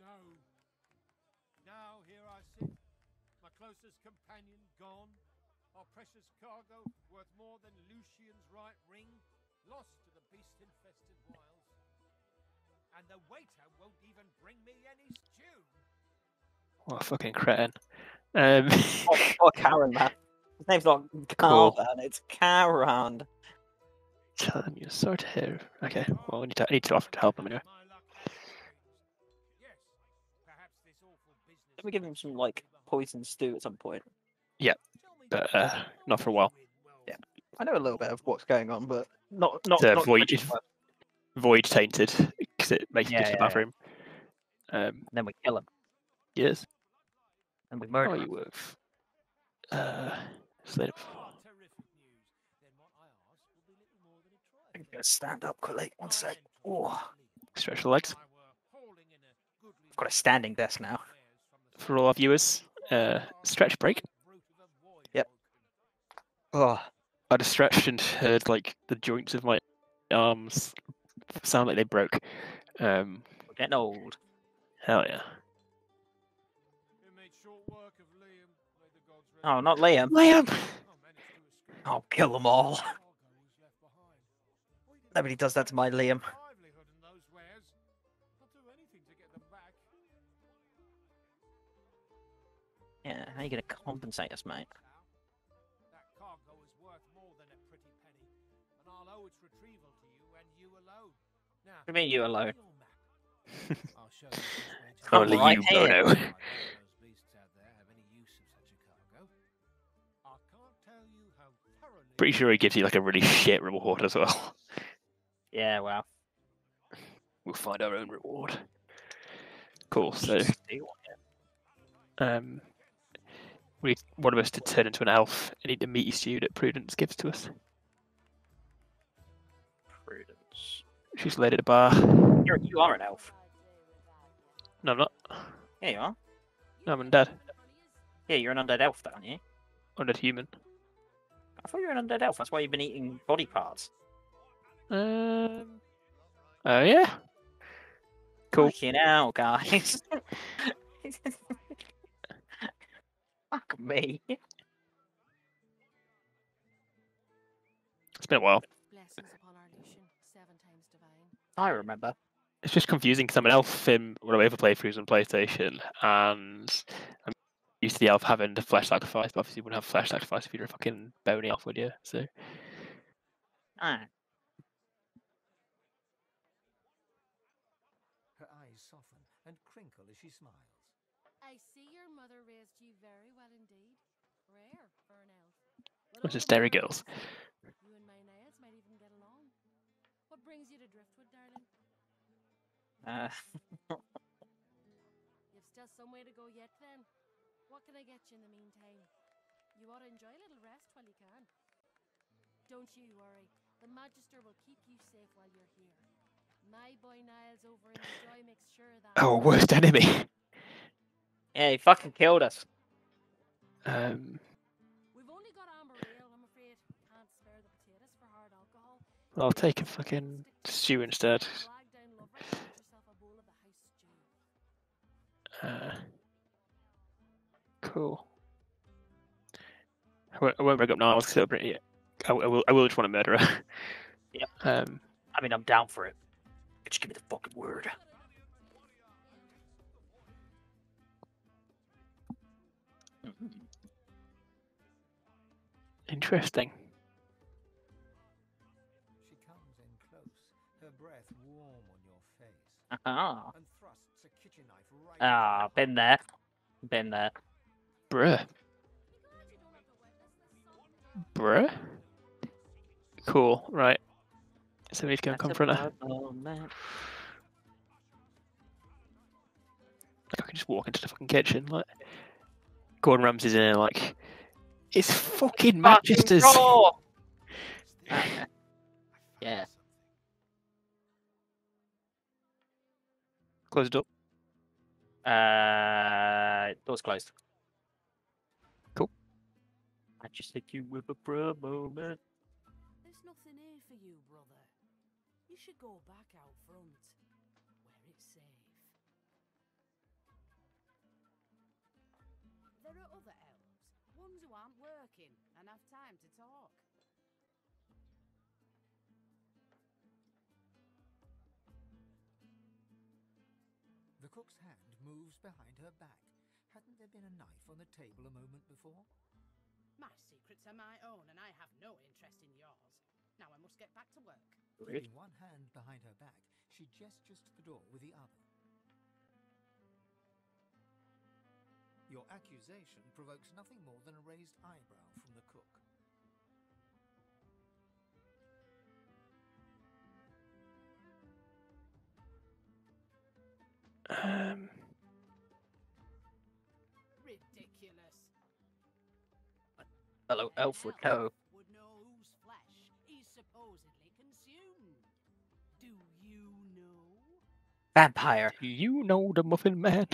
No. Now here I sit, my closest companion gone, our precious cargo worth more than Lucian's right ring, lost to the beast-infested wilds. And the waiter won't even bring me any stew. What a fucking cretin. Um, Oh, oh Karen, man. His name's not Cool. Carvan, it's Karen. tell him you're sorry to hear. Okay, well, I need to, I need to offer to help him anyway. My luck has changed. Yes, perhaps this awful business Let me give him some, like, poison stew at some point. Yeah, But uh, not for a while. Yeah. I know a little bit of what's going on, but not not. To not avoid much if- of it. Void tainted because it makes you Yeah, go to the yeah, yeah. bathroom. Um, Then we kill him yes. and we How murder are you with? Uh, Slater. Terrific news. Then I ask will be little more than a I'm gonna stand up quickly. One sec. Oh, Stretch the legs. I were hauling in a goodly I've got a standing desk now. wares from the For all our viewers, uh, stretch break. brute of a void Yep. Oh, I just stretched and heard like the joints of my arms sound like they broke. Um, we're getting old. hell yeah. It made short work of Liam. May the gods rest Oh, not. Liam. Liam! I managed to escape. I'll kill them all. Cargo was left behind. We didn't Nobody does that to my Liam. have livelihood in those wares. I'll do anything to get them back. Yeah, how are you gonna compensate us, mate? A cargo. I can't tell you how thoroughly. Pretty sure he gives you like a really shit reward as well. Yeah, well. We'll find our own reward. Cool. So, um, we need one of us to turn into an elf and eat the meaty stew that Prudence gives to us. She's laid at a bar. You're, you are an elf. No, I'm not. Yeah, you are. No, I'm undead. Yeah, you're an undead elf, aren't you? Undead human. I thought you were an undead elf. That's why you've been eating body parts. Um. Oh yeah. Cool. Fucking hell, guys. Fuck me. It's been a while. Blessings upon our Lucian, seven times divine. I remember. It's just confusing because I'm an elf in one of my other playthroughs on PlayStation, and I'm used to the elf having the flesh sacrifice, but obviously you wouldn't have flesh sacrifice if you're a fucking bony elf, would you? So Ah, Her eyes soften and crinkle as she smiles. I see your mother raised you very well indeed. Rare for an elf. But Which Dairy the Girls. Uh, You've still some way to go yet, then. What can I get you in the meantime? You ought to enjoy a little rest while you can. Don't you worry. The Magister will keep you safe while you're here. My boy Niles over in the Joy makes sure that. oh, worst enemy. yeah, he fucking killed us. Um, We've only got amber ale, I'm afraid. Can't spare the potatoes for hard alcohol. I'll take a fucking stew instead. Uh, cool. I won't, I won't bring up Niles because it'll bring yeah. I, I will. I will just want to murder her. Yep. Um, I mean, I'm down for it. Just give me the fucking word. Interesting. She comes in close, her breath warm on your face, Ah, and thrusts a kitchen knife right ah, been there, been there. Bruh. Glad you don't have to witness this Bruh. Cool. Right. So we need to go and confront her. I can just walk into the fucking kitchen. Like Gordon Ramsay's in there. Like it's fucking Manchester's. Fucking raw! Is this? Okay. Yeah. Close the door. Uh, door's closed. Cool. I just hit you with a bro moment. There's nothing here for you, brother. You should go back cook's hand moves behind her back. Hadn't there been a knife on the table a moment before? My secrets are my own, and I have no interest in yours. Now I must get back to work. Keeping one hand behind her back, she gestures to the door with the other. Your accusation provokes nothing more than a raised eyebrow Hello, elf would know. Would know whose flesh he's supposedly consumed. Do you know? Vampire. you know the Muffin Man?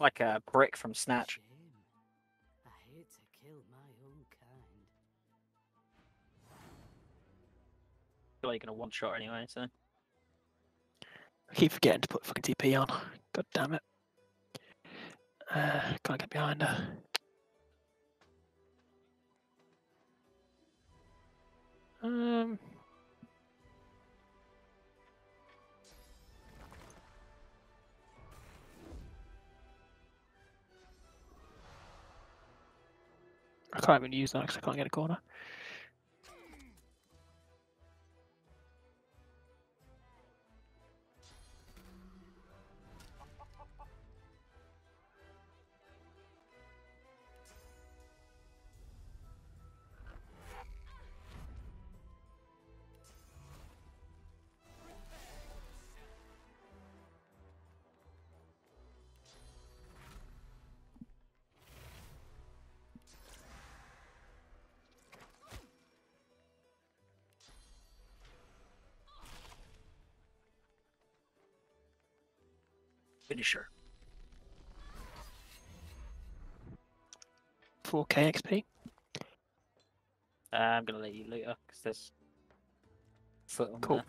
like a brick from Pigs feel like you're gonna one shot anyway, so. I keep forgetting to put fucking TP on. God damn it. Uh, can't get behind her. Um. I can't even use that because I can't get a corner. Finisher. 4k XP. Uh, I'm gonna let you loot her because there's foot on Cool.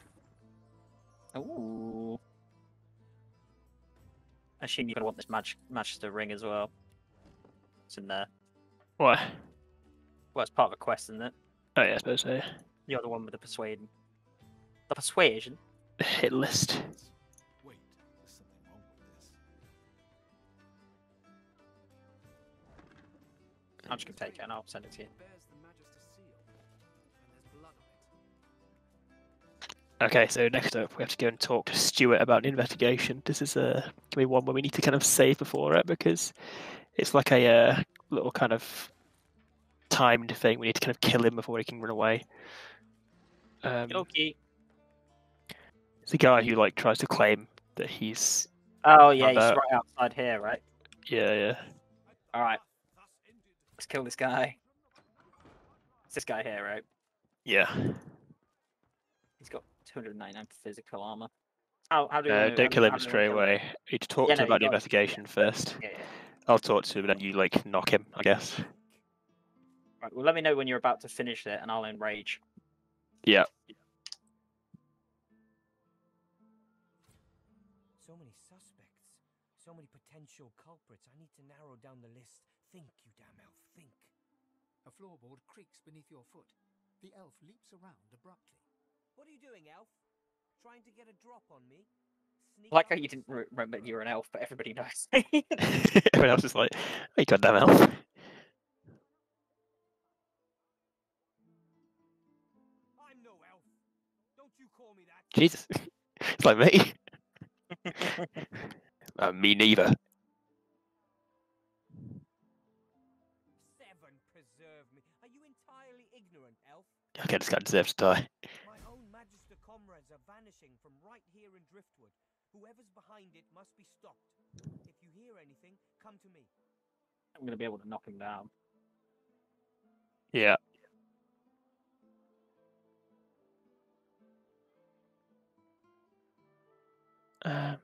there. Ooh. I assume you're gonna want this match Manchester ring as well. It's in there. What? Well, it's part of a quest, isn't it? Oh yeah, I suppose so. You're the one with the persuasion. The persuasion. Hit list. I'm just gonna take it and I'll send it to you. It bears the Magister seal, and there's blood on it. Okay, so next up we have to go and talk to Stuart about the investigation. This is a can be one where we need to kind of save before it because it's like a uh, little kind of timed thing. We need to kind of kill him before he can run away. Um, Okay. it's a guy who like tries to claim that he's Oh yeah, he's uh, right outside here, right? yeah yeah All right. Let's kill this guy. It's this guy here, right? yeah. He's got 299 physical armor. How, how do we uh, don't kill him do straight kill him? away. You need to talk Yeah, to him no, about the you got- investigation first. Yeah, yeah. I'll talk to him and then you like knock him, I guess. Right, well, let me know when you're about to finish it, and I'll enrage. Yeah. So many suspects, so many potential culprits. I need to narrow down the list. Think, you damn elf, think. A floorboard creaks beneath your foot. The elf leaps around abruptly. What are you doing, elf? Trying to get a drop on me? Sneak I like how you didn't re- remember you're an elf, but everybody knows. Everyone else is like, "Oh, you goddamn elf." I'm no elf. Don't you call me that. Jesus. It's like me. Uh, me neither. Okay, this guy deserves to die. My own Magister comrades are vanishing from right here in Driftwood. Whoever's behind it must be stopped. If you hear anything, come to me. I'm gonna be able to knock him down. Yeah. Um,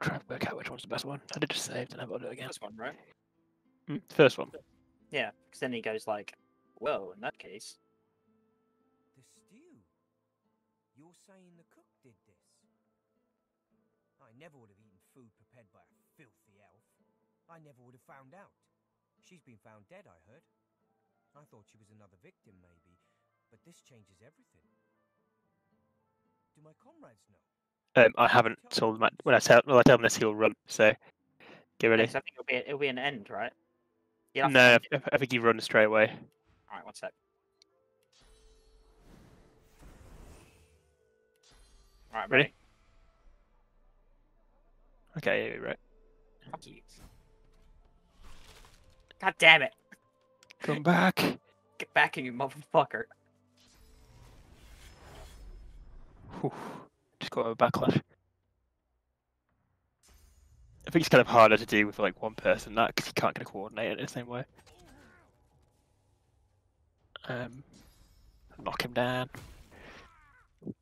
try and work out which one's the best one. I did just save, and I've got to do it again. This one, right? Hmm, First one. Yeah, because then he goes like, "Well, in that case, The stew? You're saying the cook did this? I never would have eaten food prepared by a filthy elf. I never would have found out. She's been found dead, I heard. I thought she was another victim, maybe, but this changes everything. Do my comrades know? Um, I haven't told him when I tell when I tell him this, he'll run. So get ready. I think it'll be it'll be an end, right? You'll have to No, end I, I think he runs straight away. All right, one sec. All right, Ready? ready? Okay, yeah, right. Fuck you. God damn it! Come back. Get back, in you motherfucker! Whew. Just got a backlash. I think it's kind of harder to do with like one person that because you can't kind of coordinate in the same way. Um, knock him down. There's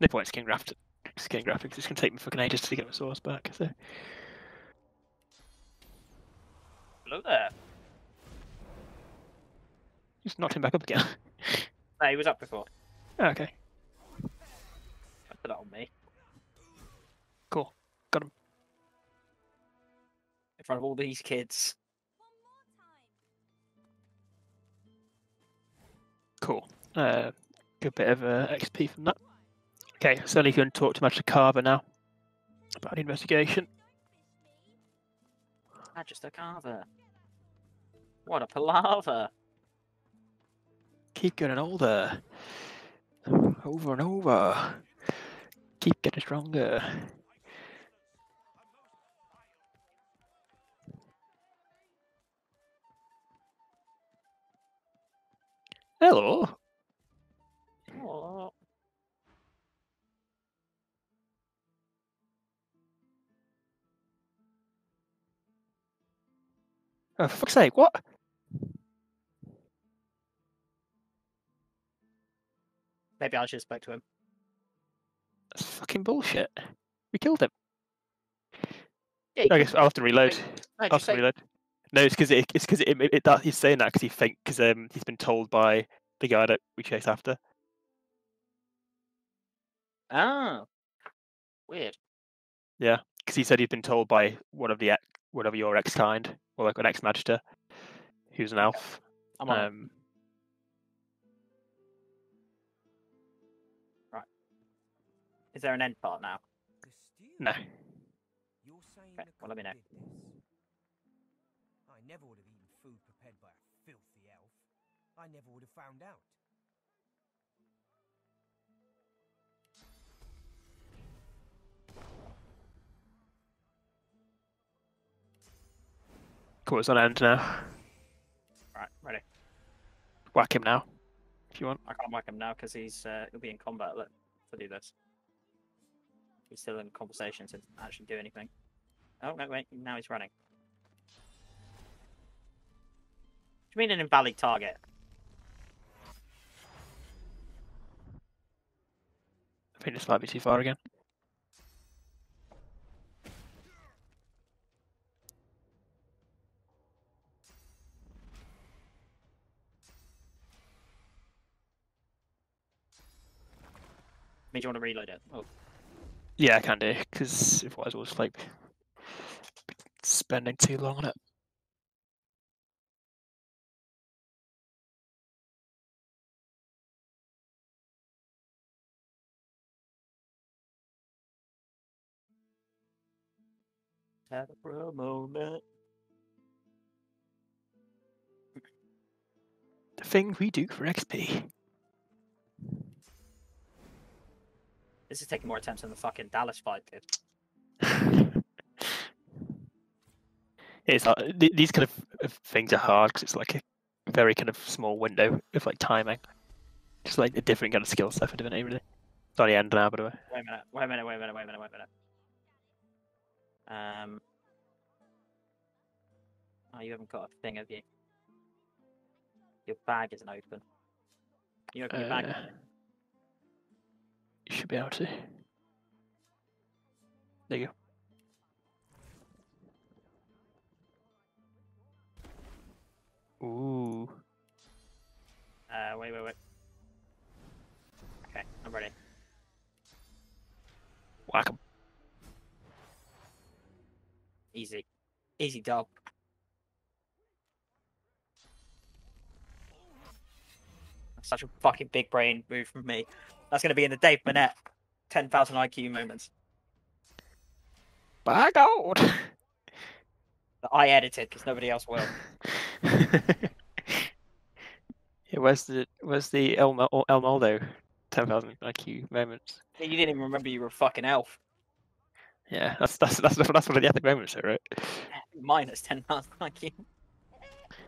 no point in skin graft. Skin graphics. It's gonna take me fucking ages to get my source back. So Hello there. Just knocked him back up again. No, he was up before. Oh, okay, Put that on me. cool. Got him. In front of all these kids. Cool. Uh, good bit of uh, XP from that. Okay, so only going to talk to Magic Carver now about the investigation. Magister Carver. What a palaver. Keep getting older. Over and over. Keep getting stronger. Hello. Oh. Oh, for fuck's sake, what? Maybe I should have spoke to him. That's fucking bullshit. We killed him. Yeah, I guess I'll have to reload. No, I'll have to reload. No, it's because it, it's because it, it, it, that he's saying that because he think because um he's been told by the guy that we chase after. oh, weird. Yeah, because he said he'd been told by one of the ex, one of your ex kind, or like an ex magister, who's an elf. I'm on. Um, Is there an end part now? No, You're saying Okay, well, let me know. did this? I never would have eaten food prepared by a filthy elf. I never would have found out. cool. It's on end now. Right, ready. Whack him now, if you want. I can't whack him now because he's uh, he'll be in combat let- to do this. He's still in conversation to actually do anything. Oh no, wait! Now he's running. Do you mean an invalid target? I think this might be too far again. Means you want to reload it. Oh, Yeah, I can do because otherwise we'll just like spending too long on it. Have a moment. The things we do for XP. This is taking more attempts than the fucking Dallis fight did. it's th- these kind of things are hard because it's like a very kind of small window of like timing. Just like a different kind of skill set for divinity, really. It's on the end now, by the way. Wait a minute. Wait a minute. Wait a minute. Wait a minute. Wait a minute. Um. Oh, you haven't got a thing, have you? Your bag isn't open. You open your bag. Should be able to. There you go. Ooh. Uh, wait, wait, wait. Okay, I'm ready. Whack 'em. Easy. Easy dub. Such a fucking big brain move from me. That's going to be in the Dave Minett 10,000 IQ moments By God! that I edited because nobody else will. yeah, where's the where's the El, El Maldo 10,000 IQ moments? You didn't even remember you were a fucking elf. Yeah, that's that's that's that's one of the epic moments, though, right? Minus 10,000 IQ.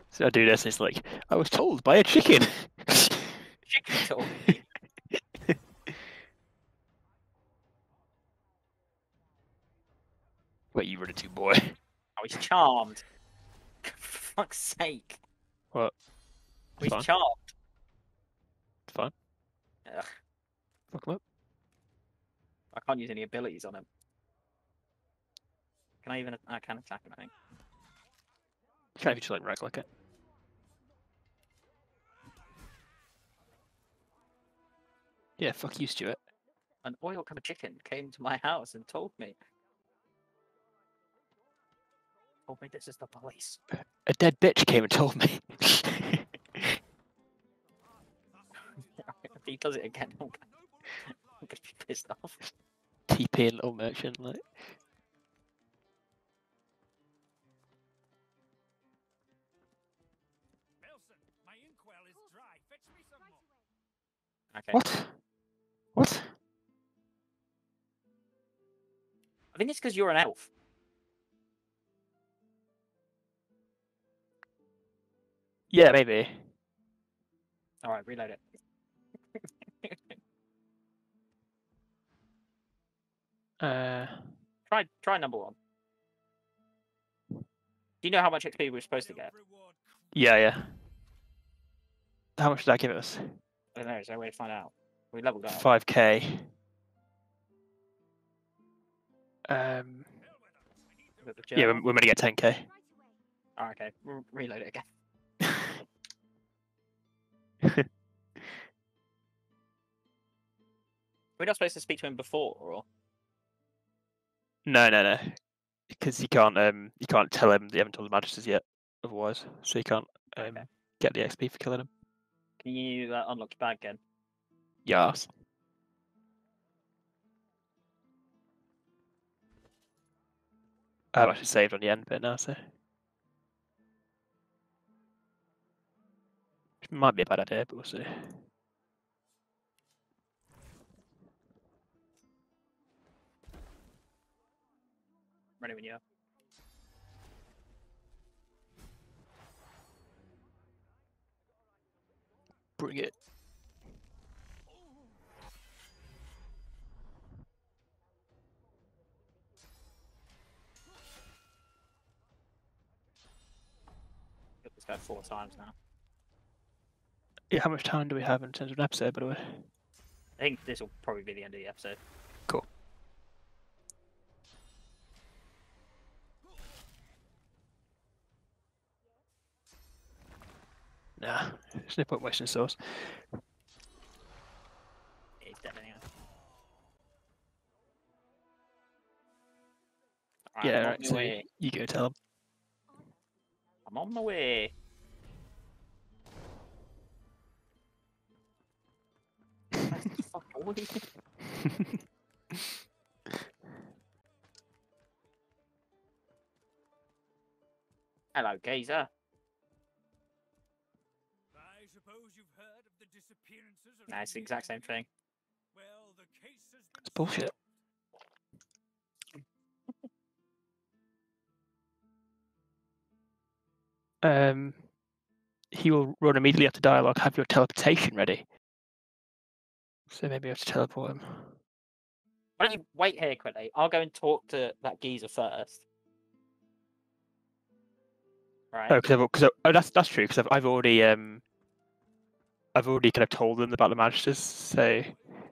So I do this, and it's like I was told by a chicken. Chicken told me. Wait, you ready to, boy? Oh, he's charmed. For fuck's sake. What? He's Fine. charmed. It's fine. Ugh, Fuck 'em up. I can't use any abilities on him. Can I even? I can attack him, I think. Kind of just like right click it. Yeah, fuck you, Stewart. An oil covered chicken came to my house and told me. Told me this is the police. A dead bitch came and told me. if he does it again, I'm gonna, I'm gonna be pissed off. TP and little merchant, like. Nelson, my inkwell is dry. Fetch me some more. Okay. What? What? I think it's because you're an elf. Yeah, maybe. All right, reload it. Uh, Try try number one. Do you know how much XP we're supposed to get? Yeah, yeah. How much did that give us? I don't know. Is there a way to find out? We leveled up. 5k. Um, Is it the yeah, we're, going to get 10k. Oh, okay. Re- reload it again. We're not supposed to speak to him before, or No, no, no. Because you can't, um, you can't tell him that you haven't told the magisters yet. Otherwise, so you can't um, Okay. get the XP for killing him. can you uh, unlock your bag again? Yes. I've actually saved on the end bit now, so. Might be a bad idea, but we'll see. Ready when you are. Bring it. Hit this guy four times now. Yeah, how much time do we have in terms of an episode, by the way? I think this will probably be the end of the episode. Cool. Nah, there's no point wasting sauce. Yeah, he's dead anyway. Alright, yeah, right, so way. you go tell him. I'm on my way. Hello, geezer. I suppose you've heard of the disappearances of Nah, it's the exact same thing. Well, the case has been It's bullshit. Um, he will run immediately after dialogue. Have your teleportation ready. So maybe I have to teleport him. Why don't you wait here quickly? I'll go and talk to that geezer first. Right. Oh, because because oh, that's that's true. Because I've I've already um, I've already kind of told them about the magisters. So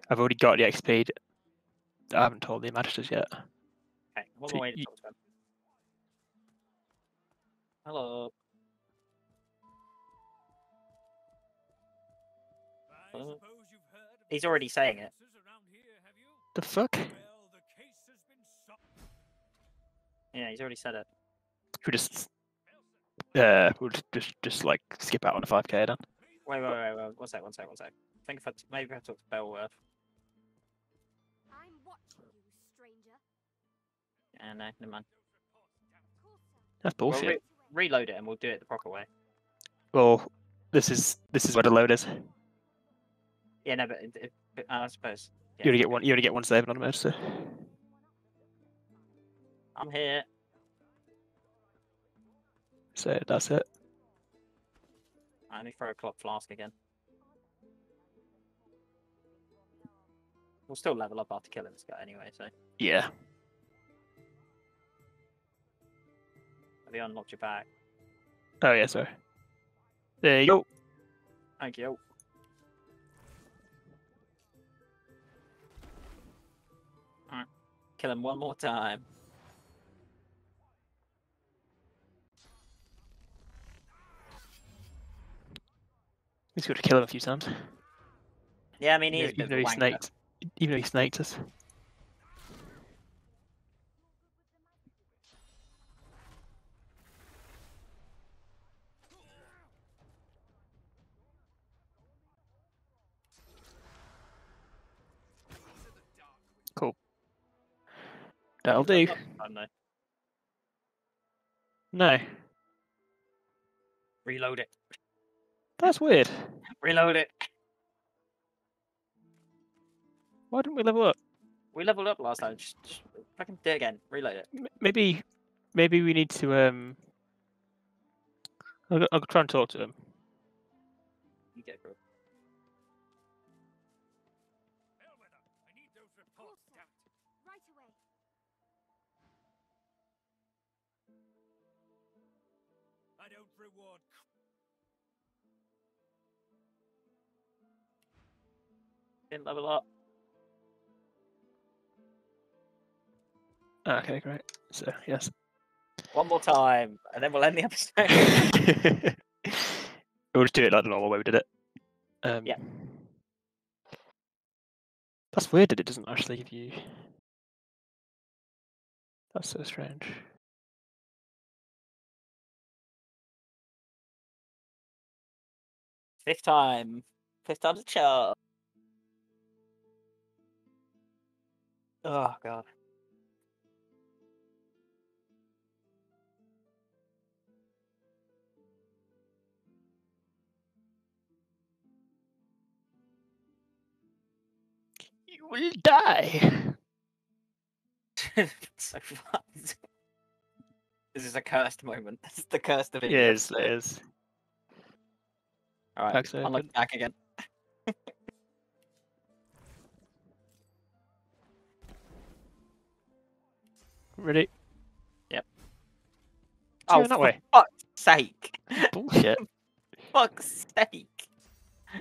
I've already got the XP. I haven't told the magisters yet. Okay, I'm on so my way to you- talk to him. Hello. I He's already saying it. disappearances around here, have you? The fuck? Well, the case has been solved. Yeah, he's already said it. Should we just uh, we'll just just, just like skip out on a five k then. Wait, wait, wait, wait. One sec, one sec, one sec. I think if I t- maybe I talk to Bellworth. I'm watching you, stranger. Yeah, no, never mind. That's We'll bullshit. re- reload it and we'll do it the proper way. Well, this is this is where the load is. Yeah, no, but, it, it, but uh, I suppose. You only get one. You only get one save on a magister. I'm here. So that's it. Let me throw a clock flask again. We'll still level up after killing this guy anyway, so. Yeah. Have you unlocked your bag? Oh yeah. Sorry. There you go. Thank you. Kill him one more time. He's got to kill him a few times. Yeah, I mean, he Even even though he snaked, even though he snaked us. That'll do. No. No, Reload it. that's weird. Reload it. Why didn't we level up? We leveled up last time. Just, just fucking do it again. Reload it. M- Maybe, maybe we need to um. I'll, I'll try and talk to him. Didn't level up. Okay, great. So yes. One more time, and then we'll end the episode. we'll just do it like the normal way we did it. Um, Yeah. That's weird that it doesn't actually give you. That's so strange. Fifth time. Fifth time's a charm. Oh god. You will die. so fun. This is a cursed moment. This is the cursed of it. Yes, it is. Alright, Back's open. the back again. Ready? Yep. Oh, that for way. fuck's sake. Bullshit. fuck's sake.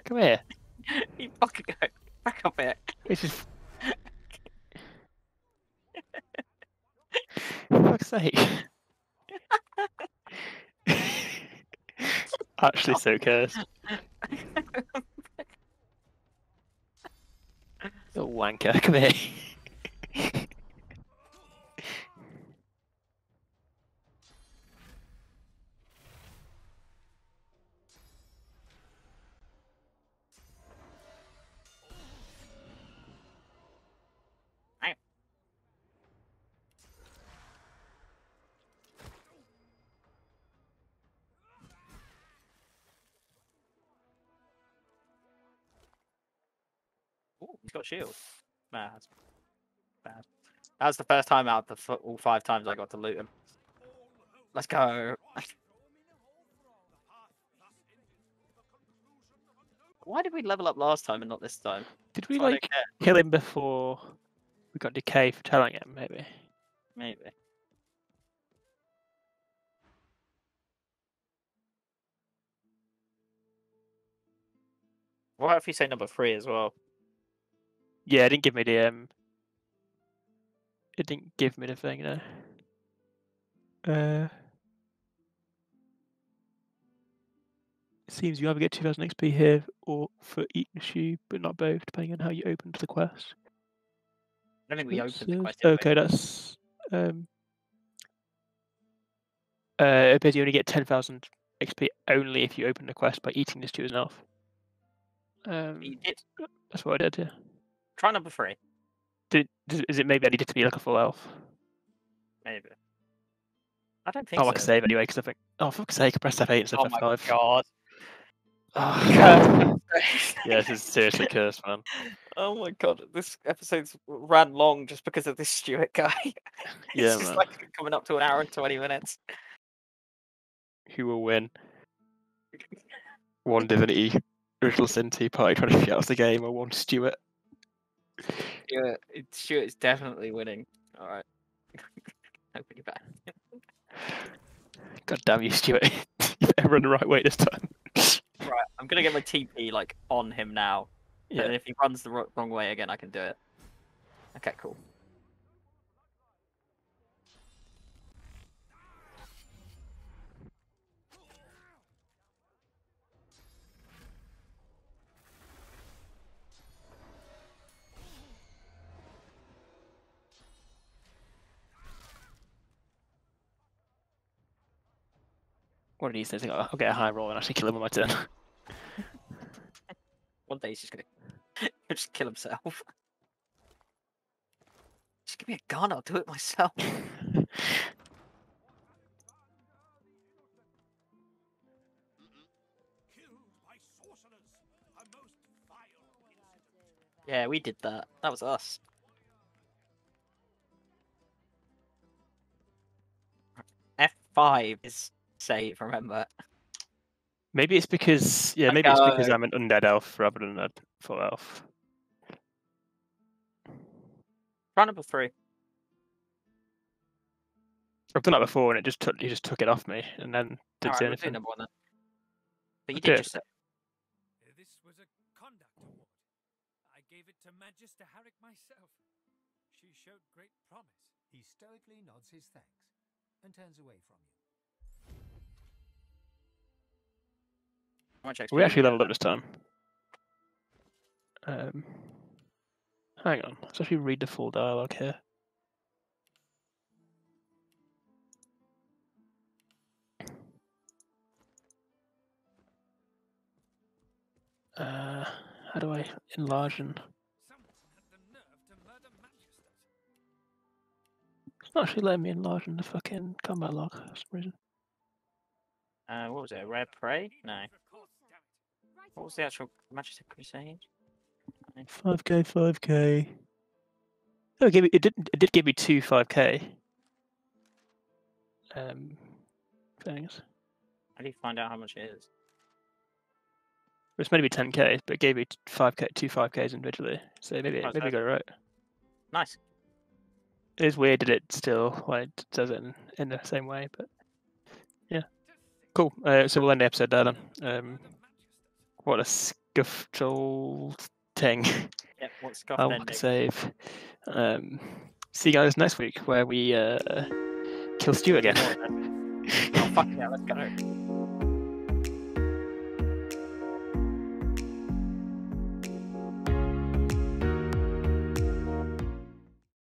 Come here. You fucking go. Back up here. This is. Fuck's sake. Actually, so cursed. You wanker, come here. He's got shield. Nah, that's bad. That was the first time out of the all five times I got to loot him. Let's go. Why did we level up last time and not this time? Did we like kill him before we got decay for telling him? Maybe. Maybe. What if you say number three as well? Yeah, it didn't give me the um. It didn't give me the thing, no. Uh. It seems you either get 2000 XP here or for each issue, but not both, depending on how you open the quest. I don't think we It opened the quest. Okay, that's um. Uh, it appears you only get 10,000 XP only if you open the quest by eating the stew as an elf. Um, You did. that's what I did. Yeah. Try number three. Does- is it maybe I needed to be like a full elf? Maybe. I don't think Oh, so. I can save anyway because I think. Oh, for fuck's sake! I pressed F8 instead Oh of my F5. god. Ah. Oh, god. yeah, this is seriously cursed, man. Oh my god, this episode's ran long just because of this Stewart guy. it's Yeah, just man. like coming up to an hour and 20 minutes. Who will win? One Divinity, Original Sin Tea Party trying to shut us the game, or one Stuart. Yeah, it, Stewart is definitely winning. Alright. Open your back. God damn you, Stewart! you better run the right way this time. Right, I'm gonna get my TP like on him now. Yeah. And if he runs the wrong way again, I can do it. Okay, cool. One of these days, I'll I'll get a high roll and actually kill him on my turn. One day he's just gonna just kill himself. Just give me a gun, I'll do it myself. Yeah, we did that. That was us. F5 is save, remember. maybe it's because yeah, maybe it's because. Uh, I'm an undead elf rather than a full elf. Try number three. I've done that before, and it just took you just took it off me, and then didn't Alright, say we'll do anything. number one then. But you I did did. just say This was a conduct award. I gave it to Magister Harrick myself. She showed great promise. He stoically nods his thanks and turns away from you. How much XP We actually leveled up this time. Um, hang on, let's actually read the full dialogue here. Uh, how do I enlarge and? Someone had the nerve to murder Magisters. It's not actually letting me enlarge in the fucking combat log for some reason. Uh, what was it? Rare Prey? No. For course, damn it. What was the actual Magister Crusade? Five k, five k. Oh, it, gave me, it did. It did give me two five k. Um, things. How do you find out how much it is? It's meant to be ten k, but it gave me five k, two five ks individually. So maybe Oh, maybe I got it right. Nice. It is weird that it still like does it in, in the same way, but yeah, cool. Uh, so we'll end the episode there then. Um, what a scuffled thing. Yep, what's scuffed I'll ending? save. Um, see you guys next week where we uh, kill Stu again. Oh, fuck yeah, let's go.